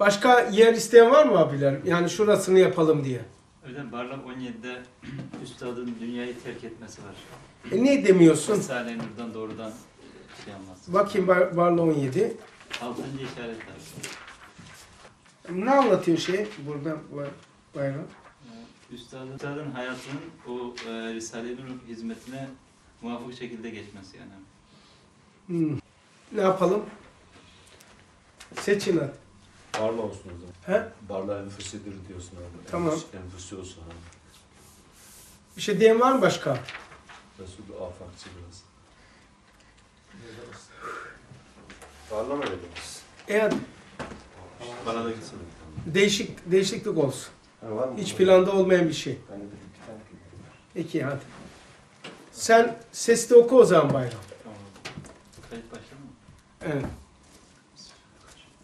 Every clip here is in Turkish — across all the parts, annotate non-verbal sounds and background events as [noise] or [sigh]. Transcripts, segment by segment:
Başka yer isteyen var mı abiler? Yani şurasını yapalım diye. Hocam Barlak 17'de üstadın dünyayı terk etmesi var. E niye demiyorsun? Risale-i Nur'dan doğrudan e, şey yapması. Bakayım Bar Barla 17. Altıncı işaret var. Ne anlatıyor şey burada Bay- bayram? Ee, Üstadın, üstadın hayatının o e, Risale-i Nur hizmetine muvafık şekilde geçmesi yani. Hmm. Ne yapalım? Seçin hadi. Barla olsun o zaman. He? Barla enfüsidir diyorsun abi. Tamam. Enfüs- Enfüsi olsun abi. Bir şey diyen var mı başka? Resul afakçı biraz. Barla mı öyle? E hadi. Bana da gitsin. Değişik, değişiklik olsun. Ha, var mı? Hiç planda olmayan bir şey. Ben de bir iki tane. Peki hadi. Sen sesli oku o zaman bayram. Tamam. Kayıt başladı mı? Evet.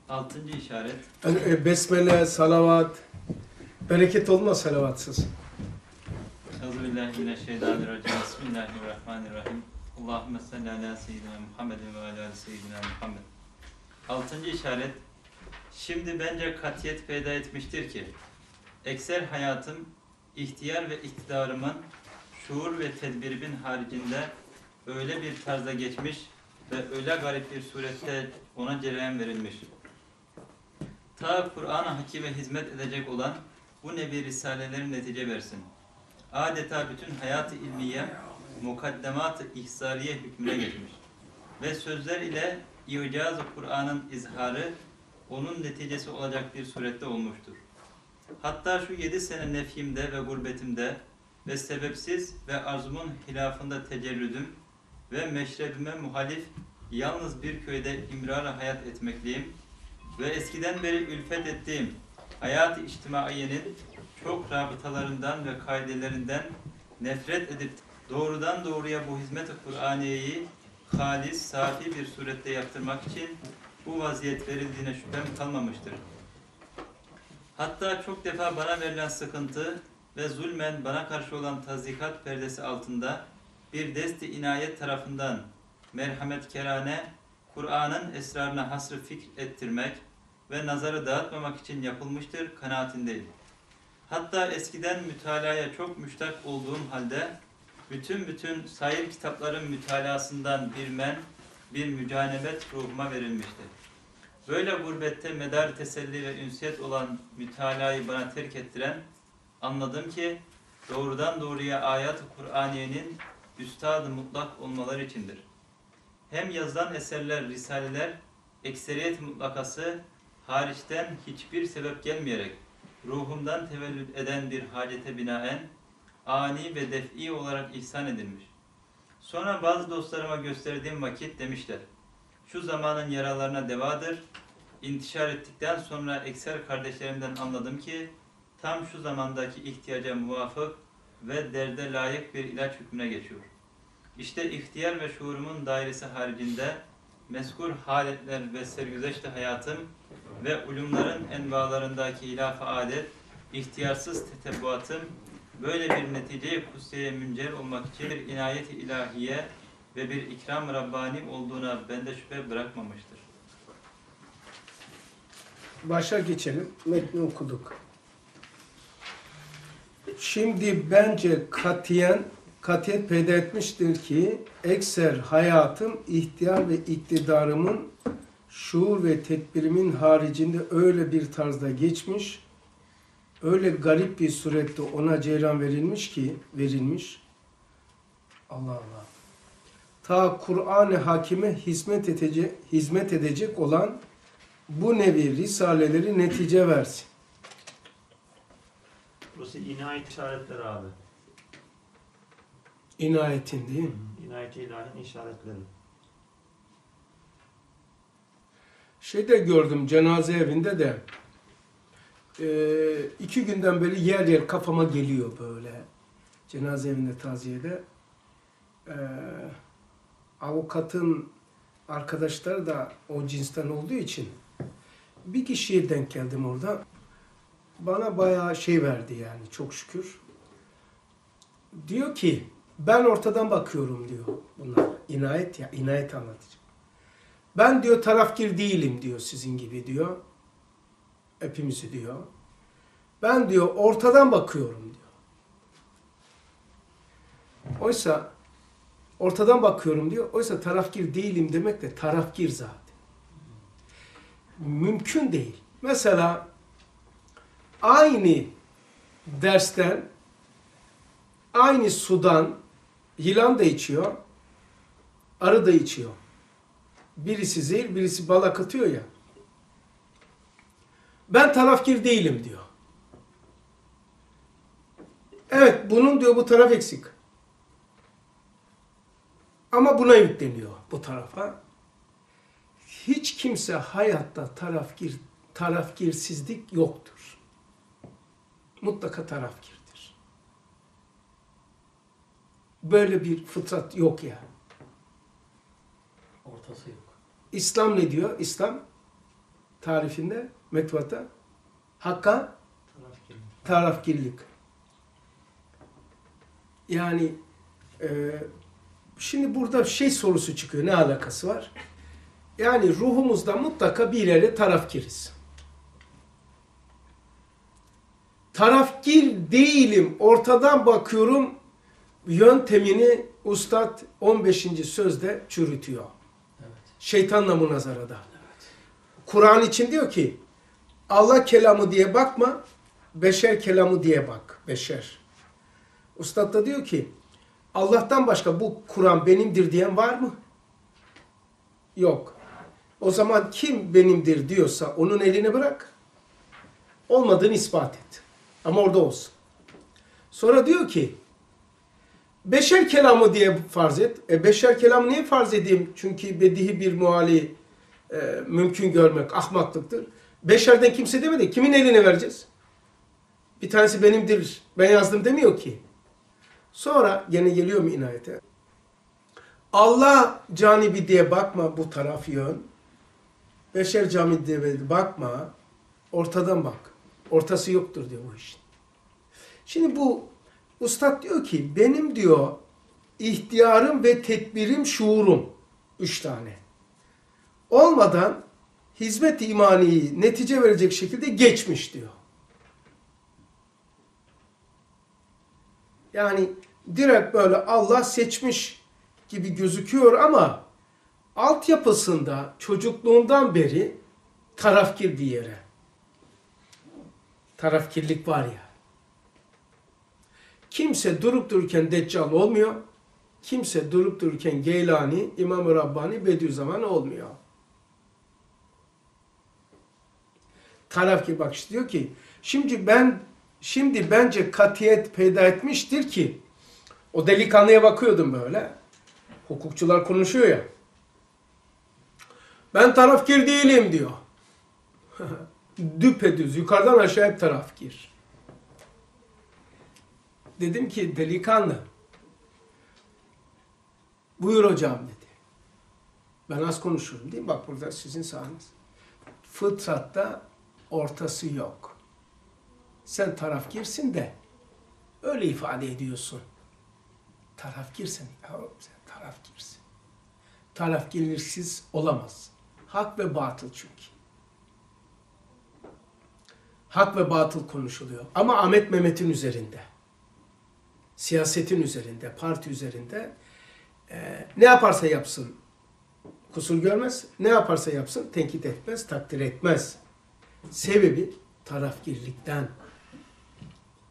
Altıncı işaret. E, Besmele, salavat. Bereket olmaz salavatsız. Euzubillahimineşşeytanirracim. Bismillahirrahmanirrahim. Allahümme salli ala seyyidina Muhammedin ve ala seyyidina Muhammed. Altıncı işaret. Şimdi bence katiyet peyda etmiştir ki, ekser hayatım, ihtiyar ve iktidarımın, şuur ve tedbirimin haricinde öyle bir tarzda geçmiş ve öyle garip bir surette ona cereyan verilmiş. Ta Kur'an-ı Hakim'e hizmet edecek olan bu nebi risalelerin netice versin. Adeta bütün hayat-ı ilmiye, mukaddemat-ı ihsariye hükmüne geçmiş. Ve sözler ile icaz-ı Kur'an'ın izharı, onun neticesi olacak bir surette olmuştur. Hatta şu yedi sene nefhimde ve gurbetimde ve sebepsiz ve arzumun hilafında tecerrüdüm ve meşrebime muhalif yalnız bir köyde imrar hayat etmekliyim ve eskiden beri ülfet ettiğim hayat-ı içtimaiyenin çok rabıtalarından ve kaidelerinden nefret edip doğrudan doğruya bu hizmet-i Kur'aniyeyi halis, safi bir surette yaptırmak için bu vaziyet verildiğine şüphem kalmamıştır. Hatta çok defa bana verilen sıkıntı ve zulmen bana karşı olan tazikat perdesi altında bir desti inayet tarafından merhamet kerane Kur'an'ın esrarına hasrı fikr ettirmek ve nazarı dağıtmamak için yapılmıştır kanaatindeyim. Hatta eskiden mütalaya çok müştak olduğum halde bütün bütün sayır kitapların mütalasından bir men, bir mücanebet ruhuma verilmişti. Böyle gurbette medar teselli ve ünsiyet olan mütalayı bana terk ettiren, anladım ki doğrudan doğruya ayat-ı Kur'aniyenin üstad-ı mutlak olmaları içindir. Hem yazılan eserler, risaleler, ekseriyet mutlakası hariçten hiçbir sebep gelmeyerek ruhumdan tevellüt eden bir hacete binaen ani ve def'i olarak ihsan edilmiş. Sonra bazı dostlarıma gösterdiğim vakit demişler. Şu zamanın yaralarına devadır. İntişar ettikten sonra ekser kardeşlerimden anladım ki tam şu zamandaki ihtiyaca muvafık ve derde layık bir ilaç hükmüne geçiyor. İşte ihtiyar ve şuurumun dairesi haricinde meskur haletler ve sergüzeşte hayatım ve ulumların envalarındaki hilaf-ı adet, ihtiyarsız tetebbuatım böyle bir neticeye kutsiyeye müncer olmak için bir inayet-i ilahiye ve bir ikram Rabbani olduğuna bende şüphe bırakmamıştır. Başa geçelim. Metni okuduk. Şimdi bence katiyen katiyet peyda ki ekser hayatım ihtiyar ve iktidarımın şuur ve tedbirimin haricinde öyle bir tarzda geçmiş, öyle garip bir surette ona ceyran verilmiş ki, verilmiş. Allah Allah. Ta Kur'an-ı Hakime hizmet edecek, hizmet edecek olan bu nevi risaleleri netice versin. Burası inayet işaretleri abi. İnayetin değil mi? İnayet-i ilahinin işaretleri. Şeyde gördüm cenaze evinde de e, iki günden beri yer yer kafama geliyor böyle cenaze evinde taziyede. E, avukatın arkadaşları da o cinsten olduğu için bir kişiye denk geldim orada. Bana bayağı şey verdi yani çok şükür. Diyor ki ben ortadan bakıyorum diyor bunlar. İnayet ya inayet anlatıcı. Ben diyor tarafkir değilim diyor sizin gibi diyor. hepimizi diyor. Ben diyor ortadan bakıyorum diyor. Oysa ortadan bakıyorum diyor. Oysa tarafgir değilim demek de tarafgir zaten. Mümkün değil. Mesela aynı dersten aynı sudan yılan da içiyor, arı da içiyor. Birisi zehir, birisi bal akıtıyor ya. Ben tarafgir değilim diyor. Evet bunun diyor bu taraf eksik. Ama buna yükleniyor bu tarafa. Hiç kimse hayatta tarafgir, tarafgirsizlik yoktur. Mutlaka tarafgirdir. Böyle bir fıtrat yok ya. Ortası yok. İslam ne diyor? İslam tarifinde, metvata, hakka tarafgirlik. Yani e, şimdi burada şey sorusu çıkıyor. Ne alakası var? Yani ruhumuzda mutlaka bir yere tarafgiriz. Tarafgir değilim, ortadan bakıyorum yöntemini Ustad 15. sözde çürütüyor. Şeytanla münazarada. Kur'an için diyor ki Allah kelamı diye bakma, beşer kelamı diye bak. Beşer. Ustad da diyor ki Allah'tan başka bu Kur'an benimdir diyen var mı? Yok. O zaman kim benimdir diyorsa onun eline bırak. Olmadığını ispat et. Ama orada olsun. Sonra diyor ki beşer kelamı diye farz et. E beşer kelamı niye farz edeyim? Çünkü bedihi bir muhali e, mümkün görmek ahmaklıktır. Beşerden kimse demedi. Kimin eline vereceğiz? Bir tanesi benimdir, ben yazdım demiyor ki. Sonra gene geliyor mu inayete? Allah canibi diye bakma bu taraf yön. Beşer cami diye bakma. Ortadan bak. Ortası yoktur diyor bu işin. Şimdi bu ustad diyor ki benim diyor ihtiyarım ve tedbirim şuurum. Üç tane. Olmadan hizmet imaniyi netice verecek şekilde geçmiş diyor. Yani direkt böyle Allah seçmiş gibi gözüküyor ama altyapısında çocukluğundan beri tarafkir bir yere. Tarafkirlik var ya. Kimse durup dururken Deccal olmuyor. Kimse durup dururken Geylani, İmam-ı Rabbani, Bediüzzaman olmuyor. Tarafkir bak işte diyor ki şimdi ben şimdi bence katiyet peyda etmiştir ki o delikanlıya bakıyordum böyle. Hukukçular konuşuyor ya. Ben tarafkir değilim diyor. [laughs] Düpedüz yukarıdan aşağı hep tarafkir. Dedim ki delikanlı buyur hocam dedi. Ben az konuşurum değil mi? Bak burada sizin sahanız. Fıtratta ortası yok. Sen tarafkirsin de öyle ifade ediyorsun. Tarafkirsin. Yavrum sen tarafkirsin. Tarafkirsiz olamaz. Hak ve batıl çünkü. Hak ve batıl konuşuluyor. Ama Ahmet Mehmet'in üzerinde. Siyasetin üzerinde, parti üzerinde e, ne yaparsa yapsın kusur görmez. Ne yaparsa yapsın tenkit etmez, takdir etmez. Sebebi tarafgirlikten.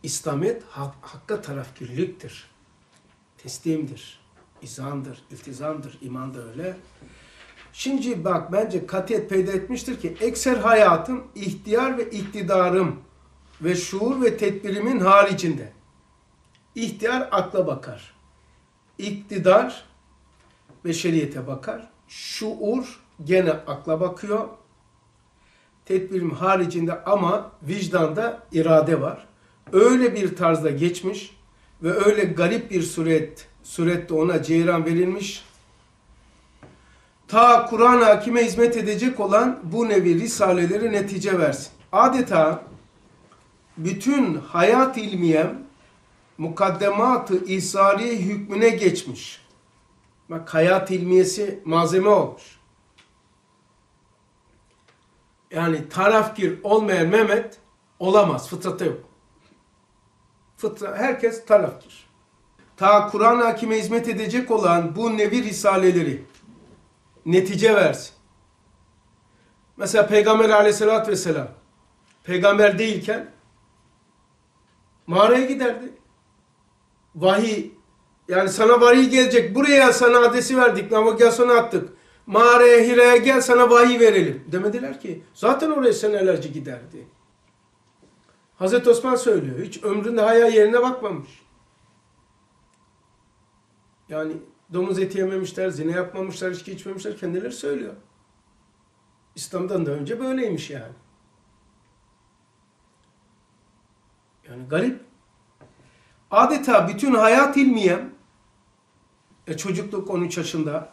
İslamiyet hak, hakka tarafgirliktir. Teslimdir, izandır, iltizamdır, iman da öyle. Şimdi bak bence katiyet peyda etmiştir ki ekser hayatım ihtiyar ve iktidarım ve şuur ve tedbirimin haricinde. İhtiyar akla bakar. İktidar beşeriyete bakar. Şuur gene akla bakıyor. Tedbirim haricinde ama vicdanda irade var. Öyle bir tarzda geçmiş ve öyle garip bir suret surette ona ceyran verilmiş. Ta Kur'an hakime hizmet edecek olan bu nevi risaleleri netice versin. Adeta bütün hayat ilmiyem mukaddemat-ı ihsariye hükmüne geçmiş. Bak hayat ilmiyesi malzeme olmuş. Yani tarafgir olmayan Mehmet olamaz. Fıtratta yok. Fıtra, herkes tarafgir. Ta Kur'an hakime hizmet edecek olan bu nevi risaleleri netice versin. Mesela Peygamber aleyhissalatü vesselam peygamber değilken mağaraya giderdi. Vahiy yani sana vahiy gelecek. Buraya sana adresi verdik. Navigasyonu attık. Mağaraya Hira'ya gel sana vahiy verelim. Demediler ki. Zaten oraya senelerce giderdi. Hazreti Osman söylüyor. Hiç ömründe haya yerine bakmamış. Yani domuz eti yememişler, zina yapmamışlar, içki içmemişler. Kendileri söylüyor. İslam'dan da önce böyleymiş yani. Yani garip. Adeta bütün hayat ilmiyem e, çocukluk 13 yaşında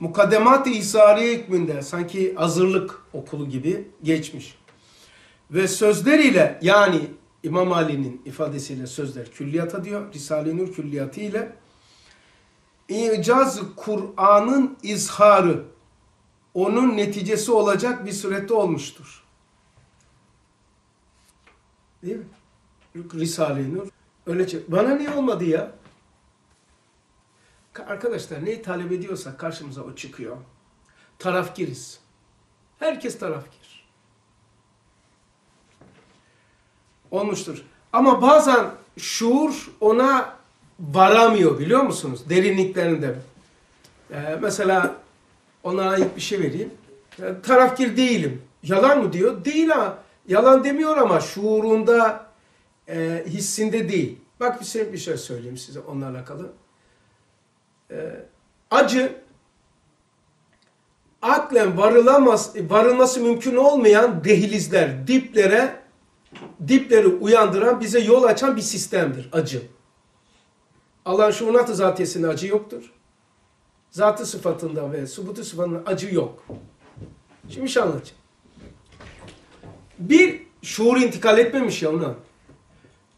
Mukaddemat-ı İsariye hükmünde sanki hazırlık okulu gibi geçmiş. Ve sözleriyle yani İmam Ali'nin ifadesiyle sözler külliyata diyor. Risale-i Nur külliyatı ile İcaz Kur'an'ın izharı onun neticesi olacak bir surette olmuştur. Değil mi? Risale-i Nur. Öyle şey. Bana niye olmadı ya? Arkadaşlar neyi talep ediyorsak karşımıza o çıkıyor. Tarafgiriz. Herkes tarafgir. Olmuştur. Ama bazen şuur ona varamıyor biliyor musunuz? Derinliklerinde. Ee, mesela ona ait bir şey vereyim. Ee, tarafgir değilim. Yalan mı diyor? Değil ha. Yalan demiyor ama şuurunda, e, hissinde değil. Bak bir şey, bir şey söyleyeyim size onunla alakalı. Ee, acı aklen varılamaz, varılması mümkün olmayan dehlizler, diplere dipleri uyandıran, bize yol açan bir sistemdir acı. Allah'ın şuunat-ı zatiyesinde acı yoktur. Zatı sıfatında ve subutu sıfatında acı yok. Şimdi bir şey anlatacağım. Bir şuur intikal etmemiş ya ona.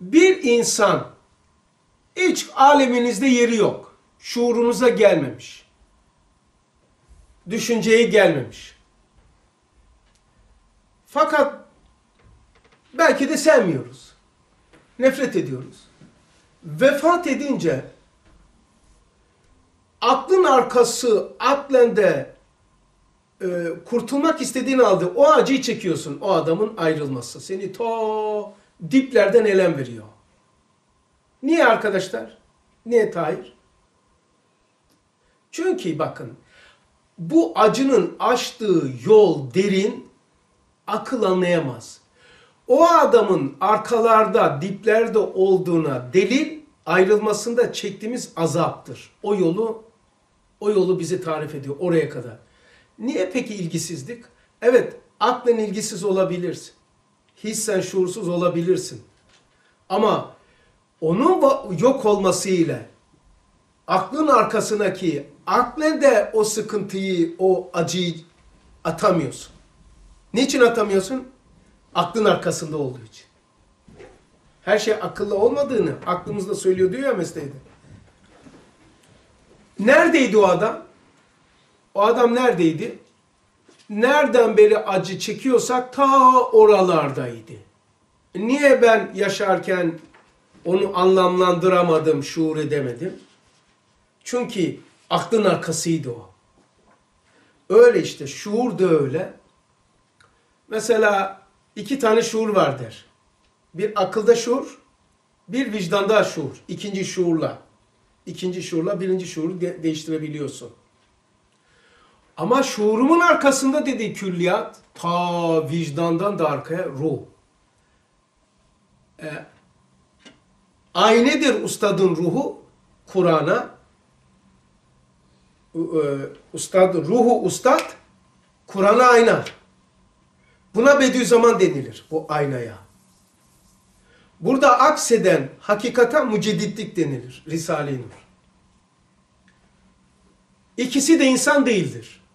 Bir insan hiç aleminizde yeri yok. Şuurunuza gelmemiş. Düşünceye gelmemiş. Fakat belki de sevmiyoruz. Nefret ediyoruz. Vefat edince aklın arkası aklende e, kurtulmak istediğin halde o acıyı çekiyorsun. O adamın ayrılması. Seni to diplerden elem veriyor. Niye arkadaşlar? Niye Tahir? Çünkü bakın bu acının açtığı yol derin, akıl anlayamaz. O adamın arkalarda, diplerde olduğuna delil ayrılmasında çektiğimiz azaptır. O yolu o yolu bize tarif ediyor oraya kadar. Niye peki ilgisizlik? Evet, aklen ilgisiz olabilirsin. Hissen şuursuz olabilirsin. Ama onun yok olmasıyla aklın arkasındaki aklen de o sıkıntıyı, o acıyı atamıyorsun. Niçin atamıyorsun? Aklın arkasında olduğu için. Her şey akıllı olmadığını aklımızda söylüyor diyor ya mesleğde. Neredeydi o adam? O adam neredeydi? Nereden beri acı çekiyorsak ta oralardaydı. Niye ben yaşarken onu anlamlandıramadım, şuur edemedim? Çünkü aklın arkasıydı o. Öyle işte, şuur da öyle. Mesela iki tane şuur var der. Bir akılda şuur, bir vicdanda şuur. İkinci şuurla. İkinci şuurla birinci şuuru de- değiştirebiliyorsun. Ama şuurumun arkasında dediği külliyat ta vicdandan da arkaya ruh. Ee, aynedir ustadın ruhu Kur'an'a. Ee, Ustad, ruhu ustad Kur'an'a ayna. Buna Bediüzzaman denilir bu aynaya. Burada akseden hakikata mücedditlik denilir Risale-i Nur. İkisi de insan değildir.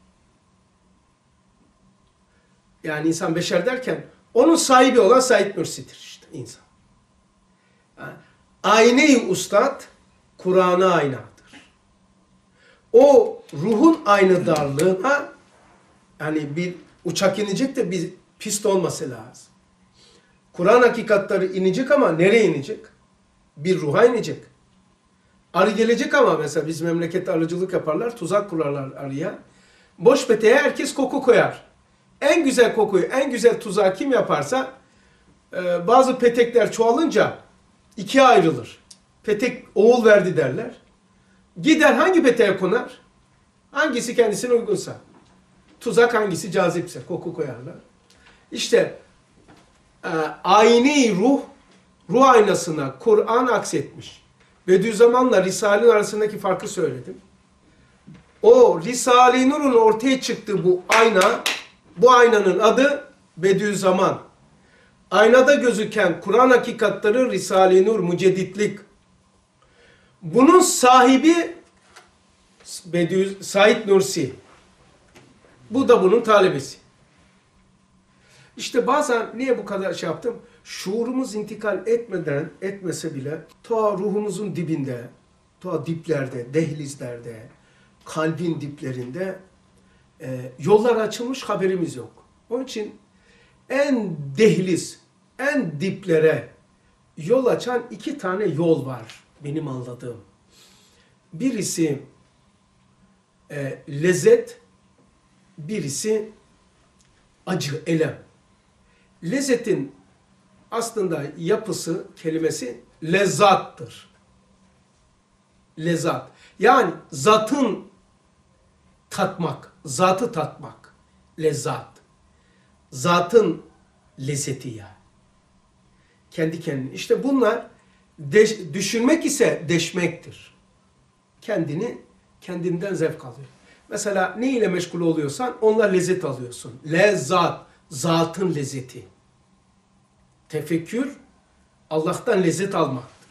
Yani insan beşer derken onun sahibi olan Said Nursi'dir işte insan. Yani, Ustad Kur'an'a aynadır. O ruhun aynı darlığına yani bir uçak inecek de bir Pist olması lazım. Kur'an hakikatleri inecek ama nereye inecek? Bir ruha inecek. Arı gelecek ama mesela biz memlekette arıcılık yaparlar, tuzak kurarlar arıya. Boş peteğe herkes koku koyar. En güzel kokuyu, en güzel tuzağı kim yaparsa e, bazı petekler çoğalınca ikiye ayrılır. Petek oğul verdi derler. Gider hangi peteğe konar? Hangisi kendisine uygunsa. Tuzak hangisi cazipse koku koyarlar. İşte e, ayni ruh, ruh aynasına Kur'an aksetmiş. Bediüzzaman'la Risale'nin arasındaki farkı söyledim. O Risale-i Nur'un ortaya çıktığı bu ayna, bu aynanın adı Bediüzzaman. Aynada gözüken Kur'an hakikatleri Risale-i Nur, mücedditlik. Bunun sahibi Bediüz, Said Nursi. Bu da bunun talebesi. İşte bazen niye bu kadar şey yaptım? Şuurumuz intikal etmeden, etmese bile ta ruhumuzun dibinde, ta diplerde, dehlizlerde, kalbin diplerinde e, yollar açılmış haberimiz yok. Onun için en dehliz, en diplere yol açan iki tane yol var benim anladığım. Birisi e, lezzet, birisi acı, elem. Lezzetin aslında yapısı, kelimesi lezzattır. Lezzat. Yani zatın tatmak, zatı tatmak. Lezzat. Zatın lezzeti yani. Kendi kendine. İşte bunlar deş- düşünmek ise deşmektir. Kendini kendinden zevk alıyor. Mesela ne ile meşgul oluyorsan onunla lezzet alıyorsun. Lezzat, zatın lezzeti. Tefekkür, Allah'tan lezzet almaktır.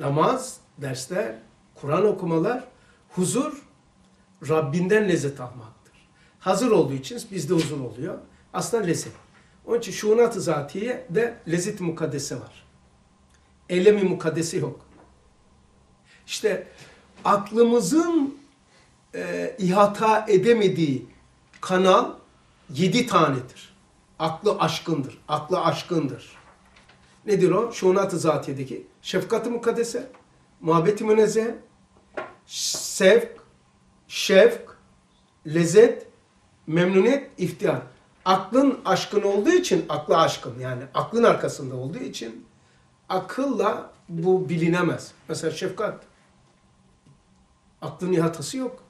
Namaz, dersler, Kur'an okumalar, huzur, Rabbinden lezzet almaktır. Hazır olduğu için bizde huzur oluyor. Aslında lezzet. Onun için şuunat-ı zatiye de lezzet-i mukaddese var. Eylemi mukaddesi yok. İşte aklımızın e, ihata edemediği kanal yedi tanedir. Aklı aşkındır. Aklı aşkındır. Nedir o? Şuunat-ı zatiyedeki şefkat-ı mukaddese, muhabbet-i münezzehe, sevk, şevk, lezzet, memnuniyet, iftihar. Aklın aşkın olduğu için, aklı aşkın yani aklın arkasında olduğu için akılla bu bilinemez. Mesela şefkat. Aklın ihatası yok.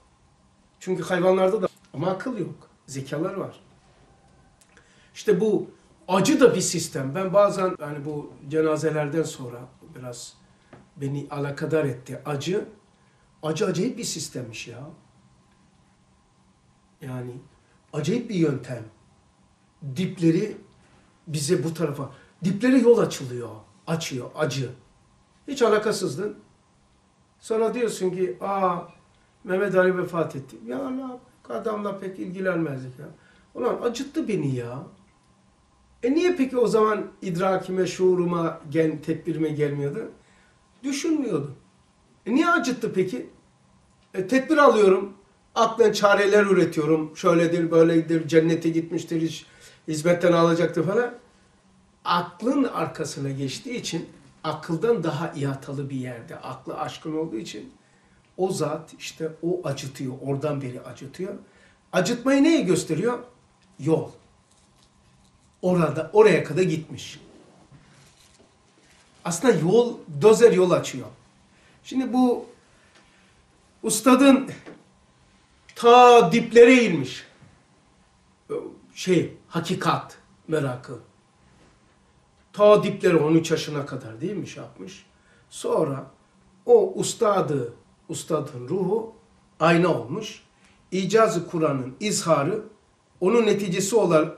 Çünkü hayvanlarda da ama akıl yok. Zekalar var. İşte bu acı da bir sistem. Ben bazen hani bu cenazelerden sonra biraz beni alakadar etti. Acı, acı acayip bir sistemmiş ya. Yani acayip bir yöntem. Dipleri bize bu tarafa, diplere yol açılıyor. Açıyor, acı. Hiç alakasızdın. Sonra diyorsun ki, aa Mehmet Ali vefat etti. Ya Allah, adamla pek ilgilenmezdik ya. Ulan acıttı beni ya. E niye peki o zaman idrakime, şuuruma, gel, tedbirime gelmiyordu? Düşünmüyordum. E niye acıttı peki? E, tedbir alıyorum. Aklen çareler üretiyorum. Şöyledir, böyledir, cennete gitmiştir, hiç hizmetten alacaktır falan. Aklın arkasına geçtiği için akıldan daha ihatalı bir yerde. Aklı aşkın olduğu için o zat işte o acıtıyor. Oradan beri acıtıyor. Acıtmayı neye gösteriyor? Yol. Orada, oraya kadar gitmiş. Aslında yol, dozer yol açıyor. Şimdi bu ustadın ta diplere inmiş. Şey, hakikat merakı. Ta dipleri 13 yaşına kadar değil mi şey yapmış. Sonra o ustadı, ustadın ruhu ayna olmuş. İcazı Kur'an'ın izharı onun neticesi olan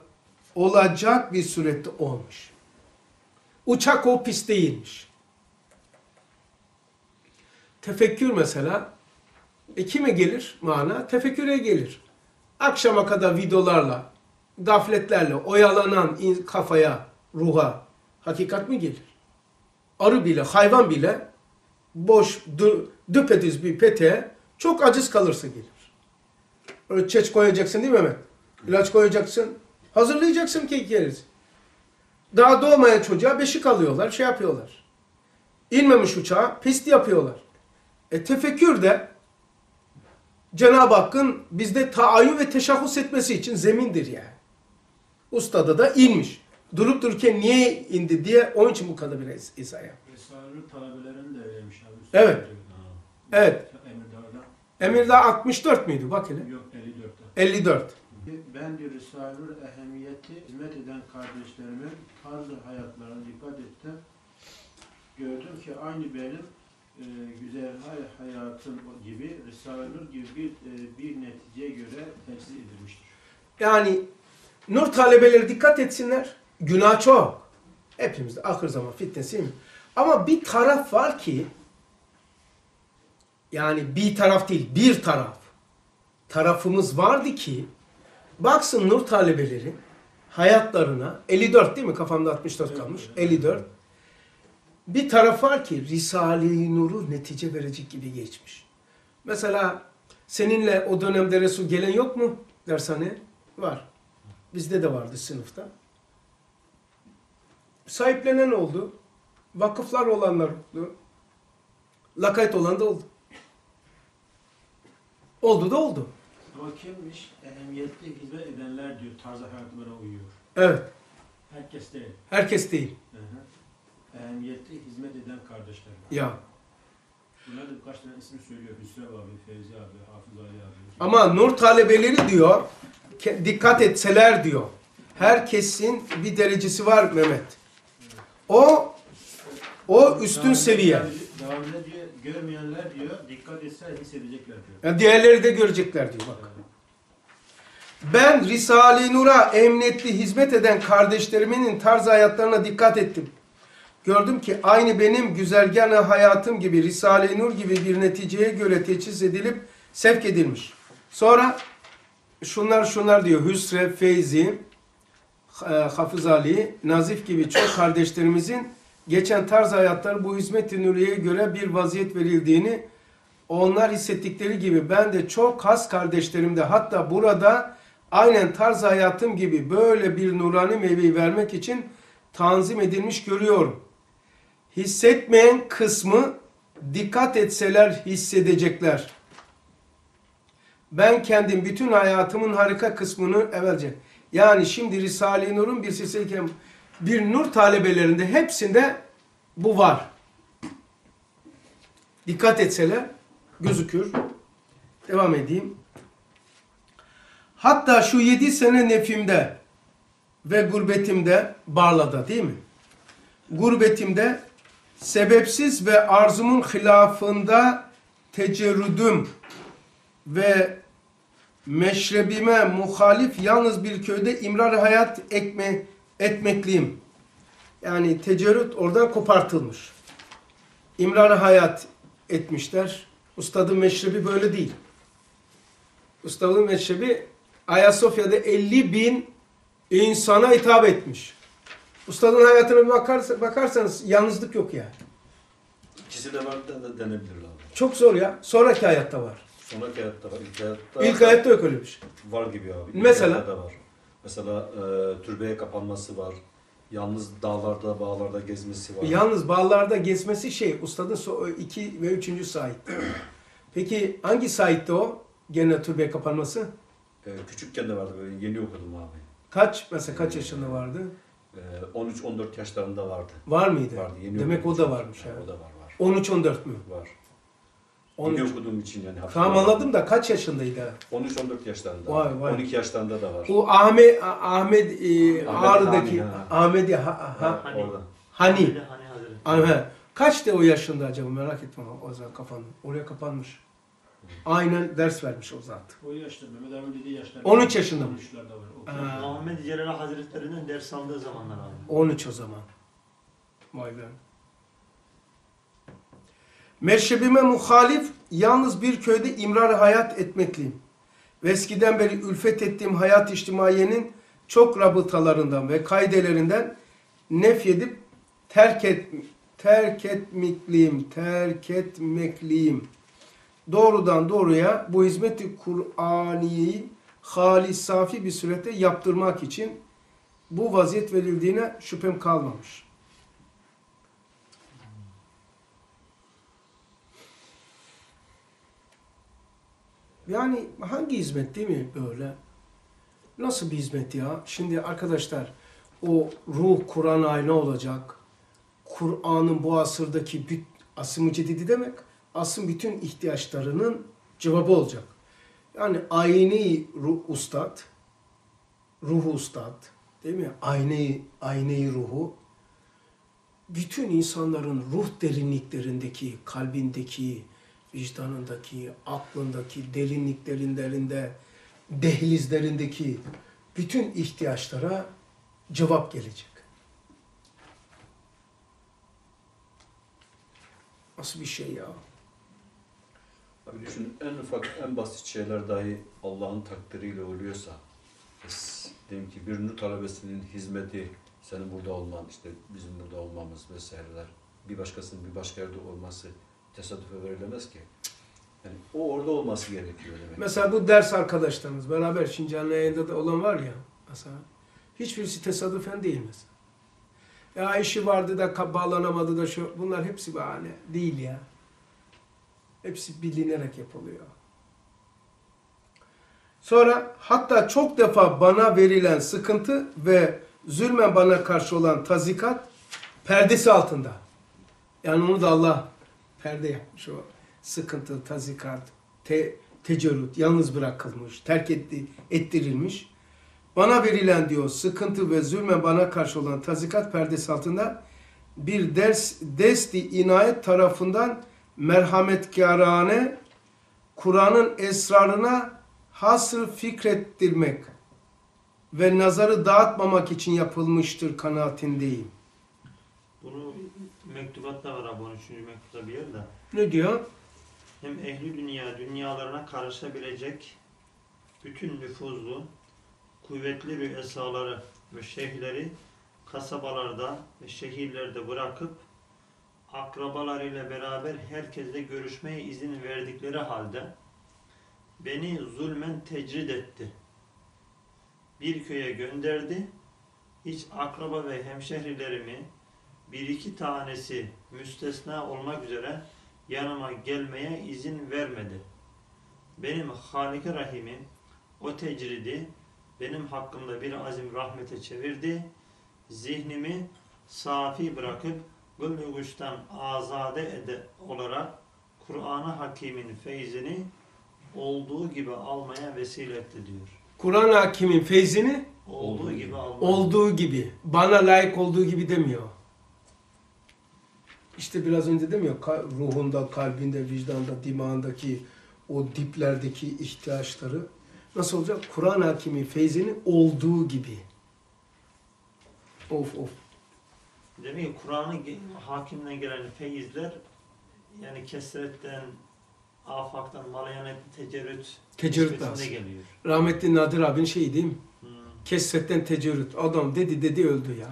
olacak bir surette olmuş. Uçak o pist değilmiş. Tefekkür mesela e kime gelir mana? Tefekküre gelir. Akşama kadar videolarla, gafletlerle oyalanan kafaya, ruha hakikat mi gelir? Arı bile, hayvan bile boş, dü, düpedüz bir peteğe çok aciz kalırsa gelir. Öyle çeç koyacaksın değil mi Mehmet? İlaç koyacaksın. Hazırlayacaksın kek yeriz. Daha doğmayan çocuğa beşik alıyorlar, şey yapıyorlar. İnmemiş uçağa pist yapıyorlar. E tefekkür de Cenab-ı Hakk'ın bizde taayyü ve teşahhus etmesi için zemindir yani. Ustada da inmiş. Durup dururken niye indi diye onun için bu kadar bir iz- izah yap. Risale-i talebelerin de öyleymiş abi. Evet. Evet. Emirdağ'da. Emir'de 64 müydü? Bak hele. Yok 54'te. 54. Ben diyor Risale-ül Ehemmiyeti hizmet eden kardeşlerimin tarzı hayatlarına dikkat ettim. Gördüm ki aynı benim e, güzel hay hayatım gibi Risale-i Nur gibi bir, e, bir neticeye göre tesis edilmiştir. Yani nur talebeleri dikkat etsinler. Günah çok. Hepimizde ahir zaman fitnesi mi? Ama bir taraf var ki yani bir taraf değil bir taraf. Tarafımız vardı ki baksın nur talebeleri hayatlarına 54 değil mi? Kafamda 64 kalmış. 54. Bir taraf var ki Risale-i Nur'u netice verecek gibi geçmiş. Mesela seninle o dönemde Resul gelen yok mu dershaneye? Var. Bizde de vardı sınıfta. Sahiplenen oldu. Vakıflar olanlar oldu. Lakayt olan da oldu. Oldu da oldu. Ama kimmiş? Hizmet edenler diyor tarzı hayatlarına uyuyor. Evet. Herkes değil. Herkes değil. Hı hı. Ehemmiyetli hizmet eden kardeşler. Ya. Bunlar da birkaç tane ismi söylüyor. Hüsrev abi, Fevzi abi, Hafız Ali abi. Ama nur talebeleri diyor, dikkat etseler diyor. Herkesin bir derecesi var Mehmet. O o üstün Daha- seviye. Devamında diyor, görmeyenler diyor, dikkat etseler hissedecekler diyor. Yani diğerleri de görecekler diyor bak. Ben Risale-i Nur'a emniyetli hizmet eden kardeşlerimin tarz hayatlarına dikkat ettim. Gördüm ki aynı benim güzergahı hayatım gibi Risale-i Nur gibi bir neticeye göre teçhiz edilip sevk edilmiş. Sonra şunlar şunlar diyor Hüsrev, Feyzi, e, Hafız Ali, Nazif gibi çok kardeşlerimizin geçen tarz hayatları bu hizmet-i nuriye göre bir vaziyet verildiğini onlar hissettikleri gibi ben de çok has kardeşlerimde hatta burada aynen tarz hayatım gibi böyle bir nurani meyveyi vermek için tanzim edilmiş görüyorum. Hissetmeyen kısmı dikkat etseler hissedecekler. Ben kendim bütün hayatımın harika kısmını evvelce yani şimdi Risale-i Nur'un bir silsile bir nur talebelerinde hepsinde bu var. Dikkat etseler gözükür. Devam edeyim. Hatta şu yedi sene nefimde ve gurbetimde Barla'da değil mi? Gurbetimde sebepsiz ve arzumun hilafında tecerrüdüm ve meşrebime muhalif yalnız bir köyde imrar hayat ekme, etmekliyim. Yani tecerrüt oradan kopartılmış. İmrar hayat etmişler. Ustadın meşrebi böyle değil. Ustadın meşrebi Ayasofya'da 50 bin insana hitap etmiş. Ustadın hayatına bir bakarsa, bakarsanız yalnızlık yok yani. İkisi de var da denebilir abi. Çok zor ya. Sonraki hayatta var. Sonraki hayatta var. İlk hayatta İlk hayatta yok öyle bir şey. var gibi abi. İlk Mesela? da var. Mesela e, türbeye kapanması var. Yalnız dağlarda, bağlarda gezmesi var. Yalnız bağlarda gezmesi şey, ustadın so- iki ve üçüncü sait. [clears throat] Peki hangi saitte o? Gene türbeye kapanması? E, küçükken de vardı böyle yeni okudum abi. Kaç, mesela kaç yaşında vardı? E, 13-14 yaşlarında vardı. Var mıydı? Vardı. Yeni Demek o da varmış ha. O da var var. 13-14 mü? Var. 13. Yeni okuduğum için yani. Tamam anladım da kaç yaşındaydı? 13-14 yaşlarında. Vay, vay. 12 yaşlarında da var. O Ahmet, Ahmet e, Ahmet Ağrı'daki Hani, ha. Ahmet ha, ha, Ha, Hani. Hani. Hani. Aha. Kaçtı o yaşında acaba merak etme o zaman kafanı. Oraya kapanmış. Aynen ders vermiş o zat. O yaşta Mehmet abi dediği yaşlar. 13 yaşında mı? 13'lerde var. Ha. Muhammed Celal Hazretleri'nin ders aldığı zamanlar abi. 13 o zaman. Vay be. Merşebime muhalif yalnız bir köyde imrar hayat etmekliyim. Ve eskiden beri ülfet ettiğim hayat içtimaiyenin çok rabıtalarından ve kaidelerinden nefyedip terk et terk etmekliyim, terk etmekliyim. Doğrudan doğruya bu hizmeti Kur'aniyeyi halis, safi bir surette yaptırmak için bu vaziyet verildiğine şüphem kalmamış. Yani hangi hizmet değil mi böyle? Nasıl bir hizmet ya? Şimdi arkadaşlar o ruh Kur'an ayna olacak. Kur'an'ın bu asırdaki asr-ı cedidi demek asrın bütün ihtiyaçlarının cevabı olacak. Yani ayni ruh ustad, ruhu ustad, değil mi? Ayneyi, ayneyi ruhu bütün insanların ruh derinliklerindeki, kalbindeki, vicdanındaki, aklındaki, derinliklerinde, dehlizlerindeki bütün ihtiyaçlara cevap gelecek. Nasıl bir şey ya? Abi düşün en ufak en basit şeyler dahi Allah'ın takdiriyle oluyorsa diyelim ki bir nur talebesinin hizmeti senin burada olman işte bizim burada olmamız vesaireler bir başkasının bir başka yerde olması tesadüfe verilemez ki. Yani o orada olması gerekiyor demek. Mesela bu ders arkadaşlarımız beraber şimdi canlı yayında da olan var ya mesela hiçbirisi tesadüfen değil mesela. Ya işi vardı da bağlanamadı da şu bunlar hepsi bahane değil ya. Hepsi bilinerek yapılıyor. Sonra hatta çok defa bana verilen sıkıntı ve zulmen bana karşı olan tazikat perdesi altında. Yani onu da Allah perde yapmış o sıkıntı, tazikat, te, tecerrüt, yalnız bırakılmış, terk etti, ettirilmiş. Bana verilen diyor sıkıntı ve zulme bana karşı olan tazikat perdesi altında bir ders desti inayet tarafından merhametkârane Kur'an'ın esrarına hasr fikrettirmek ve nazarı dağıtmamak için yapılmıştır kanaatindeyim. Bunu mektubatta var abi 13. mektupta bir yerde. Ne diyor? Hem ehli dünya dünyalarına karışabilecek bütün nüfuzlu, kuvvetli rüesaları ve şeyhleri kasabalarda ve şehirlerde bırakıp akrabalarıyla beraber herkesle görüşmeye izin verdikleri halde beni zulmen tecrid etti. Bir köye gönderdi. Hiç akraba ve hemşehrilerimi bir iki tanesi müstesna olmak üzere yanıma gelmeye izin vermedi. Benim Halik-i Rahim'im o tecridi benim hakkımda bir azim rahmete çevirdi. Zihnimi safi bırakıp güçten azade ede olarak Kur'an-ı Hakim'in feyzini olduğu gibi almaya vesile etti diyor. Kur'an hakimin feyzini Olduğu gibi almaya. olduğu gibi, bana layık olduğu gibi demiyor. İşte biraz önce demiyor, ruhunda, kalbinde, vicdanda, dimağındaki o diplerdeki ihtiyaçları nasıl olacak? Kur'an hakimi feyzini olduğu gibi. Of of. Demek ki Kur'an'ı hakimden gelen feyizler yani kesretten, afaktan, malayanet, tecerrüt Tecerrüt geliyor. Rahmetli Nadir abinin şeyi değil mi? Hmm. Kesretten tecerrüt. Adam dedi dedi öldü ya.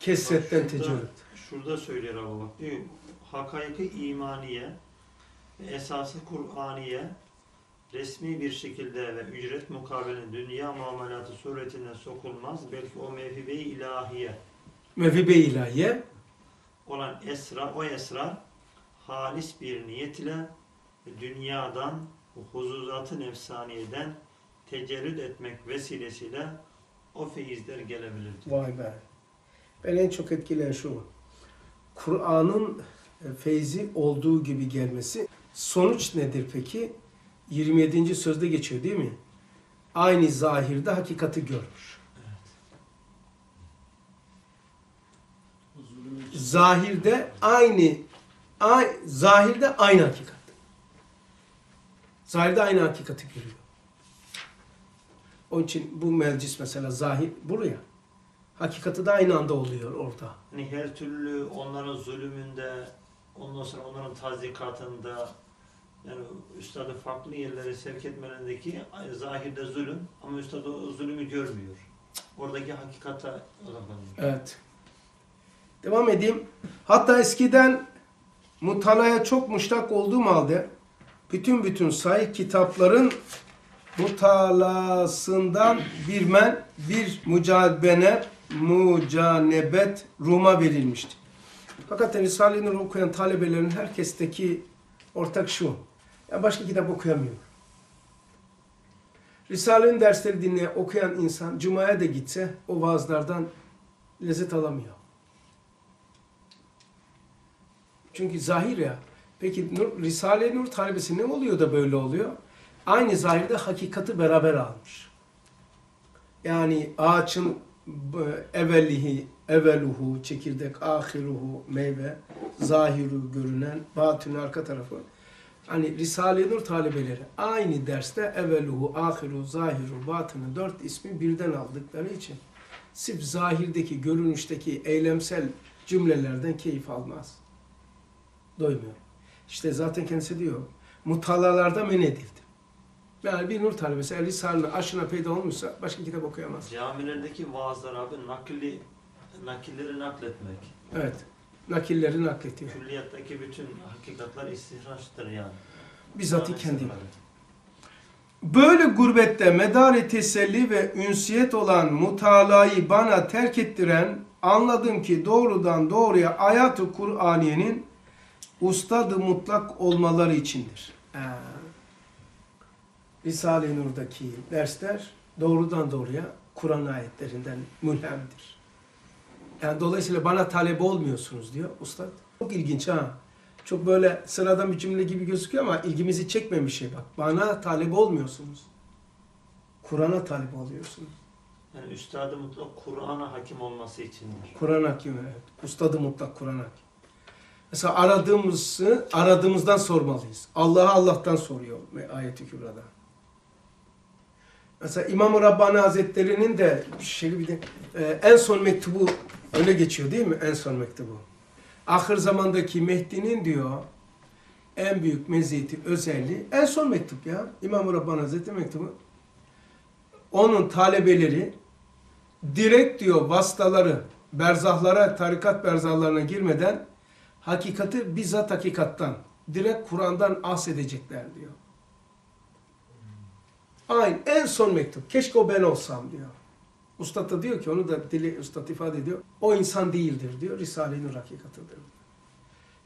Kesretten tecerrüt. Şurada söylüyor abi bak diyor hakayıkı imaniye esası Kur'aniye resmi bir şekilde ve ücret mukabele dünya muamelatı suretine sokulmaz belki o mevhibe ilahiye Mevhibe ilahiye olan esrar o esrar halis bir niyet ile dünyadan huzuzatı nefsaniyeden tecerrüt etmek vesilesiyle o feyizler gelebilir. Vay be. Ben en çok etkileyen şu. Kur'an'ın e, feyzi olduğu gibi gelmesi. Sonuç nedir peki? 27. sözde geçiyor değil mi? Aynı zahirde hakikati görmüş. Zulüm için Zahirde aynı ay, zahirde aynı hakikat. Zahirde aynı hakikati görüyor. Onun için bu meclis mesela zahir buraya. Hakikati de aynı anda oluyor orada. Hani her türlü onların zulümünde, ondan sonra onların tazikatında, yani üstadı farklı yerlere sevk etmelerindeki zahirde zulüm ama üstad o zulümü görmüyor. Oradaki hakikata odaklanıyor. Evet. Devam edeyim. Hatta eskiden mutalaya çok muştak olduğum halde bütün bütün sahih kitapların mutalasından bir men, bir mücadene, mucanebet Rum'a verilmişti. Fakat Risale-i Nur okuyan talebelerin herkesteki ortak şu. Ya başka kitap okuyamıyor. Risale'nin dersleri dinleyen, okuyan insan Cuma'ya da gitse o vaazlardan lezzet alamıyor. Çünkü zahir ya. Peki Nur, Risale-i Nur talebesi ne oluyor da böyle oluyor? Aynı zahirde hakikati beraber almış. Yani ağaçın e, evvelihi, evveluhu, çekirdek, ahiruhu, meyve, zahiru görünen, batını arka tarafı. Hani Risale-i Nur talebeleri aynı derste evveluhu, ahiru, zahiru, batını dört ismi birden aldıkları için sırf zahirdeki, görünüşteki eylemsel cümlelerden keyif almaz. Doymuyor. İşte zaten kendisi diyor, mutalalarda men edildi. Yani bir nur talebesi eğer Risale'nin aşına peyda olmuşsa başka kitap okuyamaz. Camilerdeki vaazlar abi nakli nakilleri nakletmek. Evet. Nakilleri nakletiyor. Külliyattaki bütün hakikatler istihraçtır yani. Bizzatı Yani kendi. Böyle gurbette medar teselli ve ünsiyet olan mutalayı bana terk ettiren anladım ki doğrudan doğruya ayat-ı Kur'aniyenin ustadı mutlak olmaları içindir. Ee, Risale-i Nur'daki dersler doğrudan doğruya Kur'an ayetlerinden mülhemdir. Yani dolayısıyla bana talep olmuyorsunuz diyor ustad. Çok ilginç ha. Çok böyle sıradan bir cümle gibi gözüküyor ama ilgimizi çekmeyen bir şey bak. Bana talep olmuyorsunuz. Kur'an'a talep oluyorsunuz. Yani üstadı mutlak Kur'an'a hakim olması içindir. Kur'an hakimi evet. Ustadı mutlak Kur'an hakim. Mesela aradığımızı aradığımızdan sormalıyız. Allah'ı Allah'tan soruyor ayet-i kübrada. Mesela İmam-ı Rabbani Hazretleri'nin de şey bir de e, en son mektubu öyle geçiyor değil mi? En son mektubu. Ahir zamandaki Mehdi'nin diyor en büyük meziyeti, özelliği en son mektup ya. İmam-ı Rabbani Hazretleri mektubu. Onun talebeleri direkt diyor vasıtaları berzahlara, tarikat berzahlarına girmeden hakikati bizzat hakikattan, direkt Kur'an'dan ahsedecekler diyor. Aynı en son mektup. Keşke o ben olsam diyor. Ustad da diyor ki onu da dili ustad ifade ediyor. O insan değildir diyor. Risale-i Nur hakikatıdır.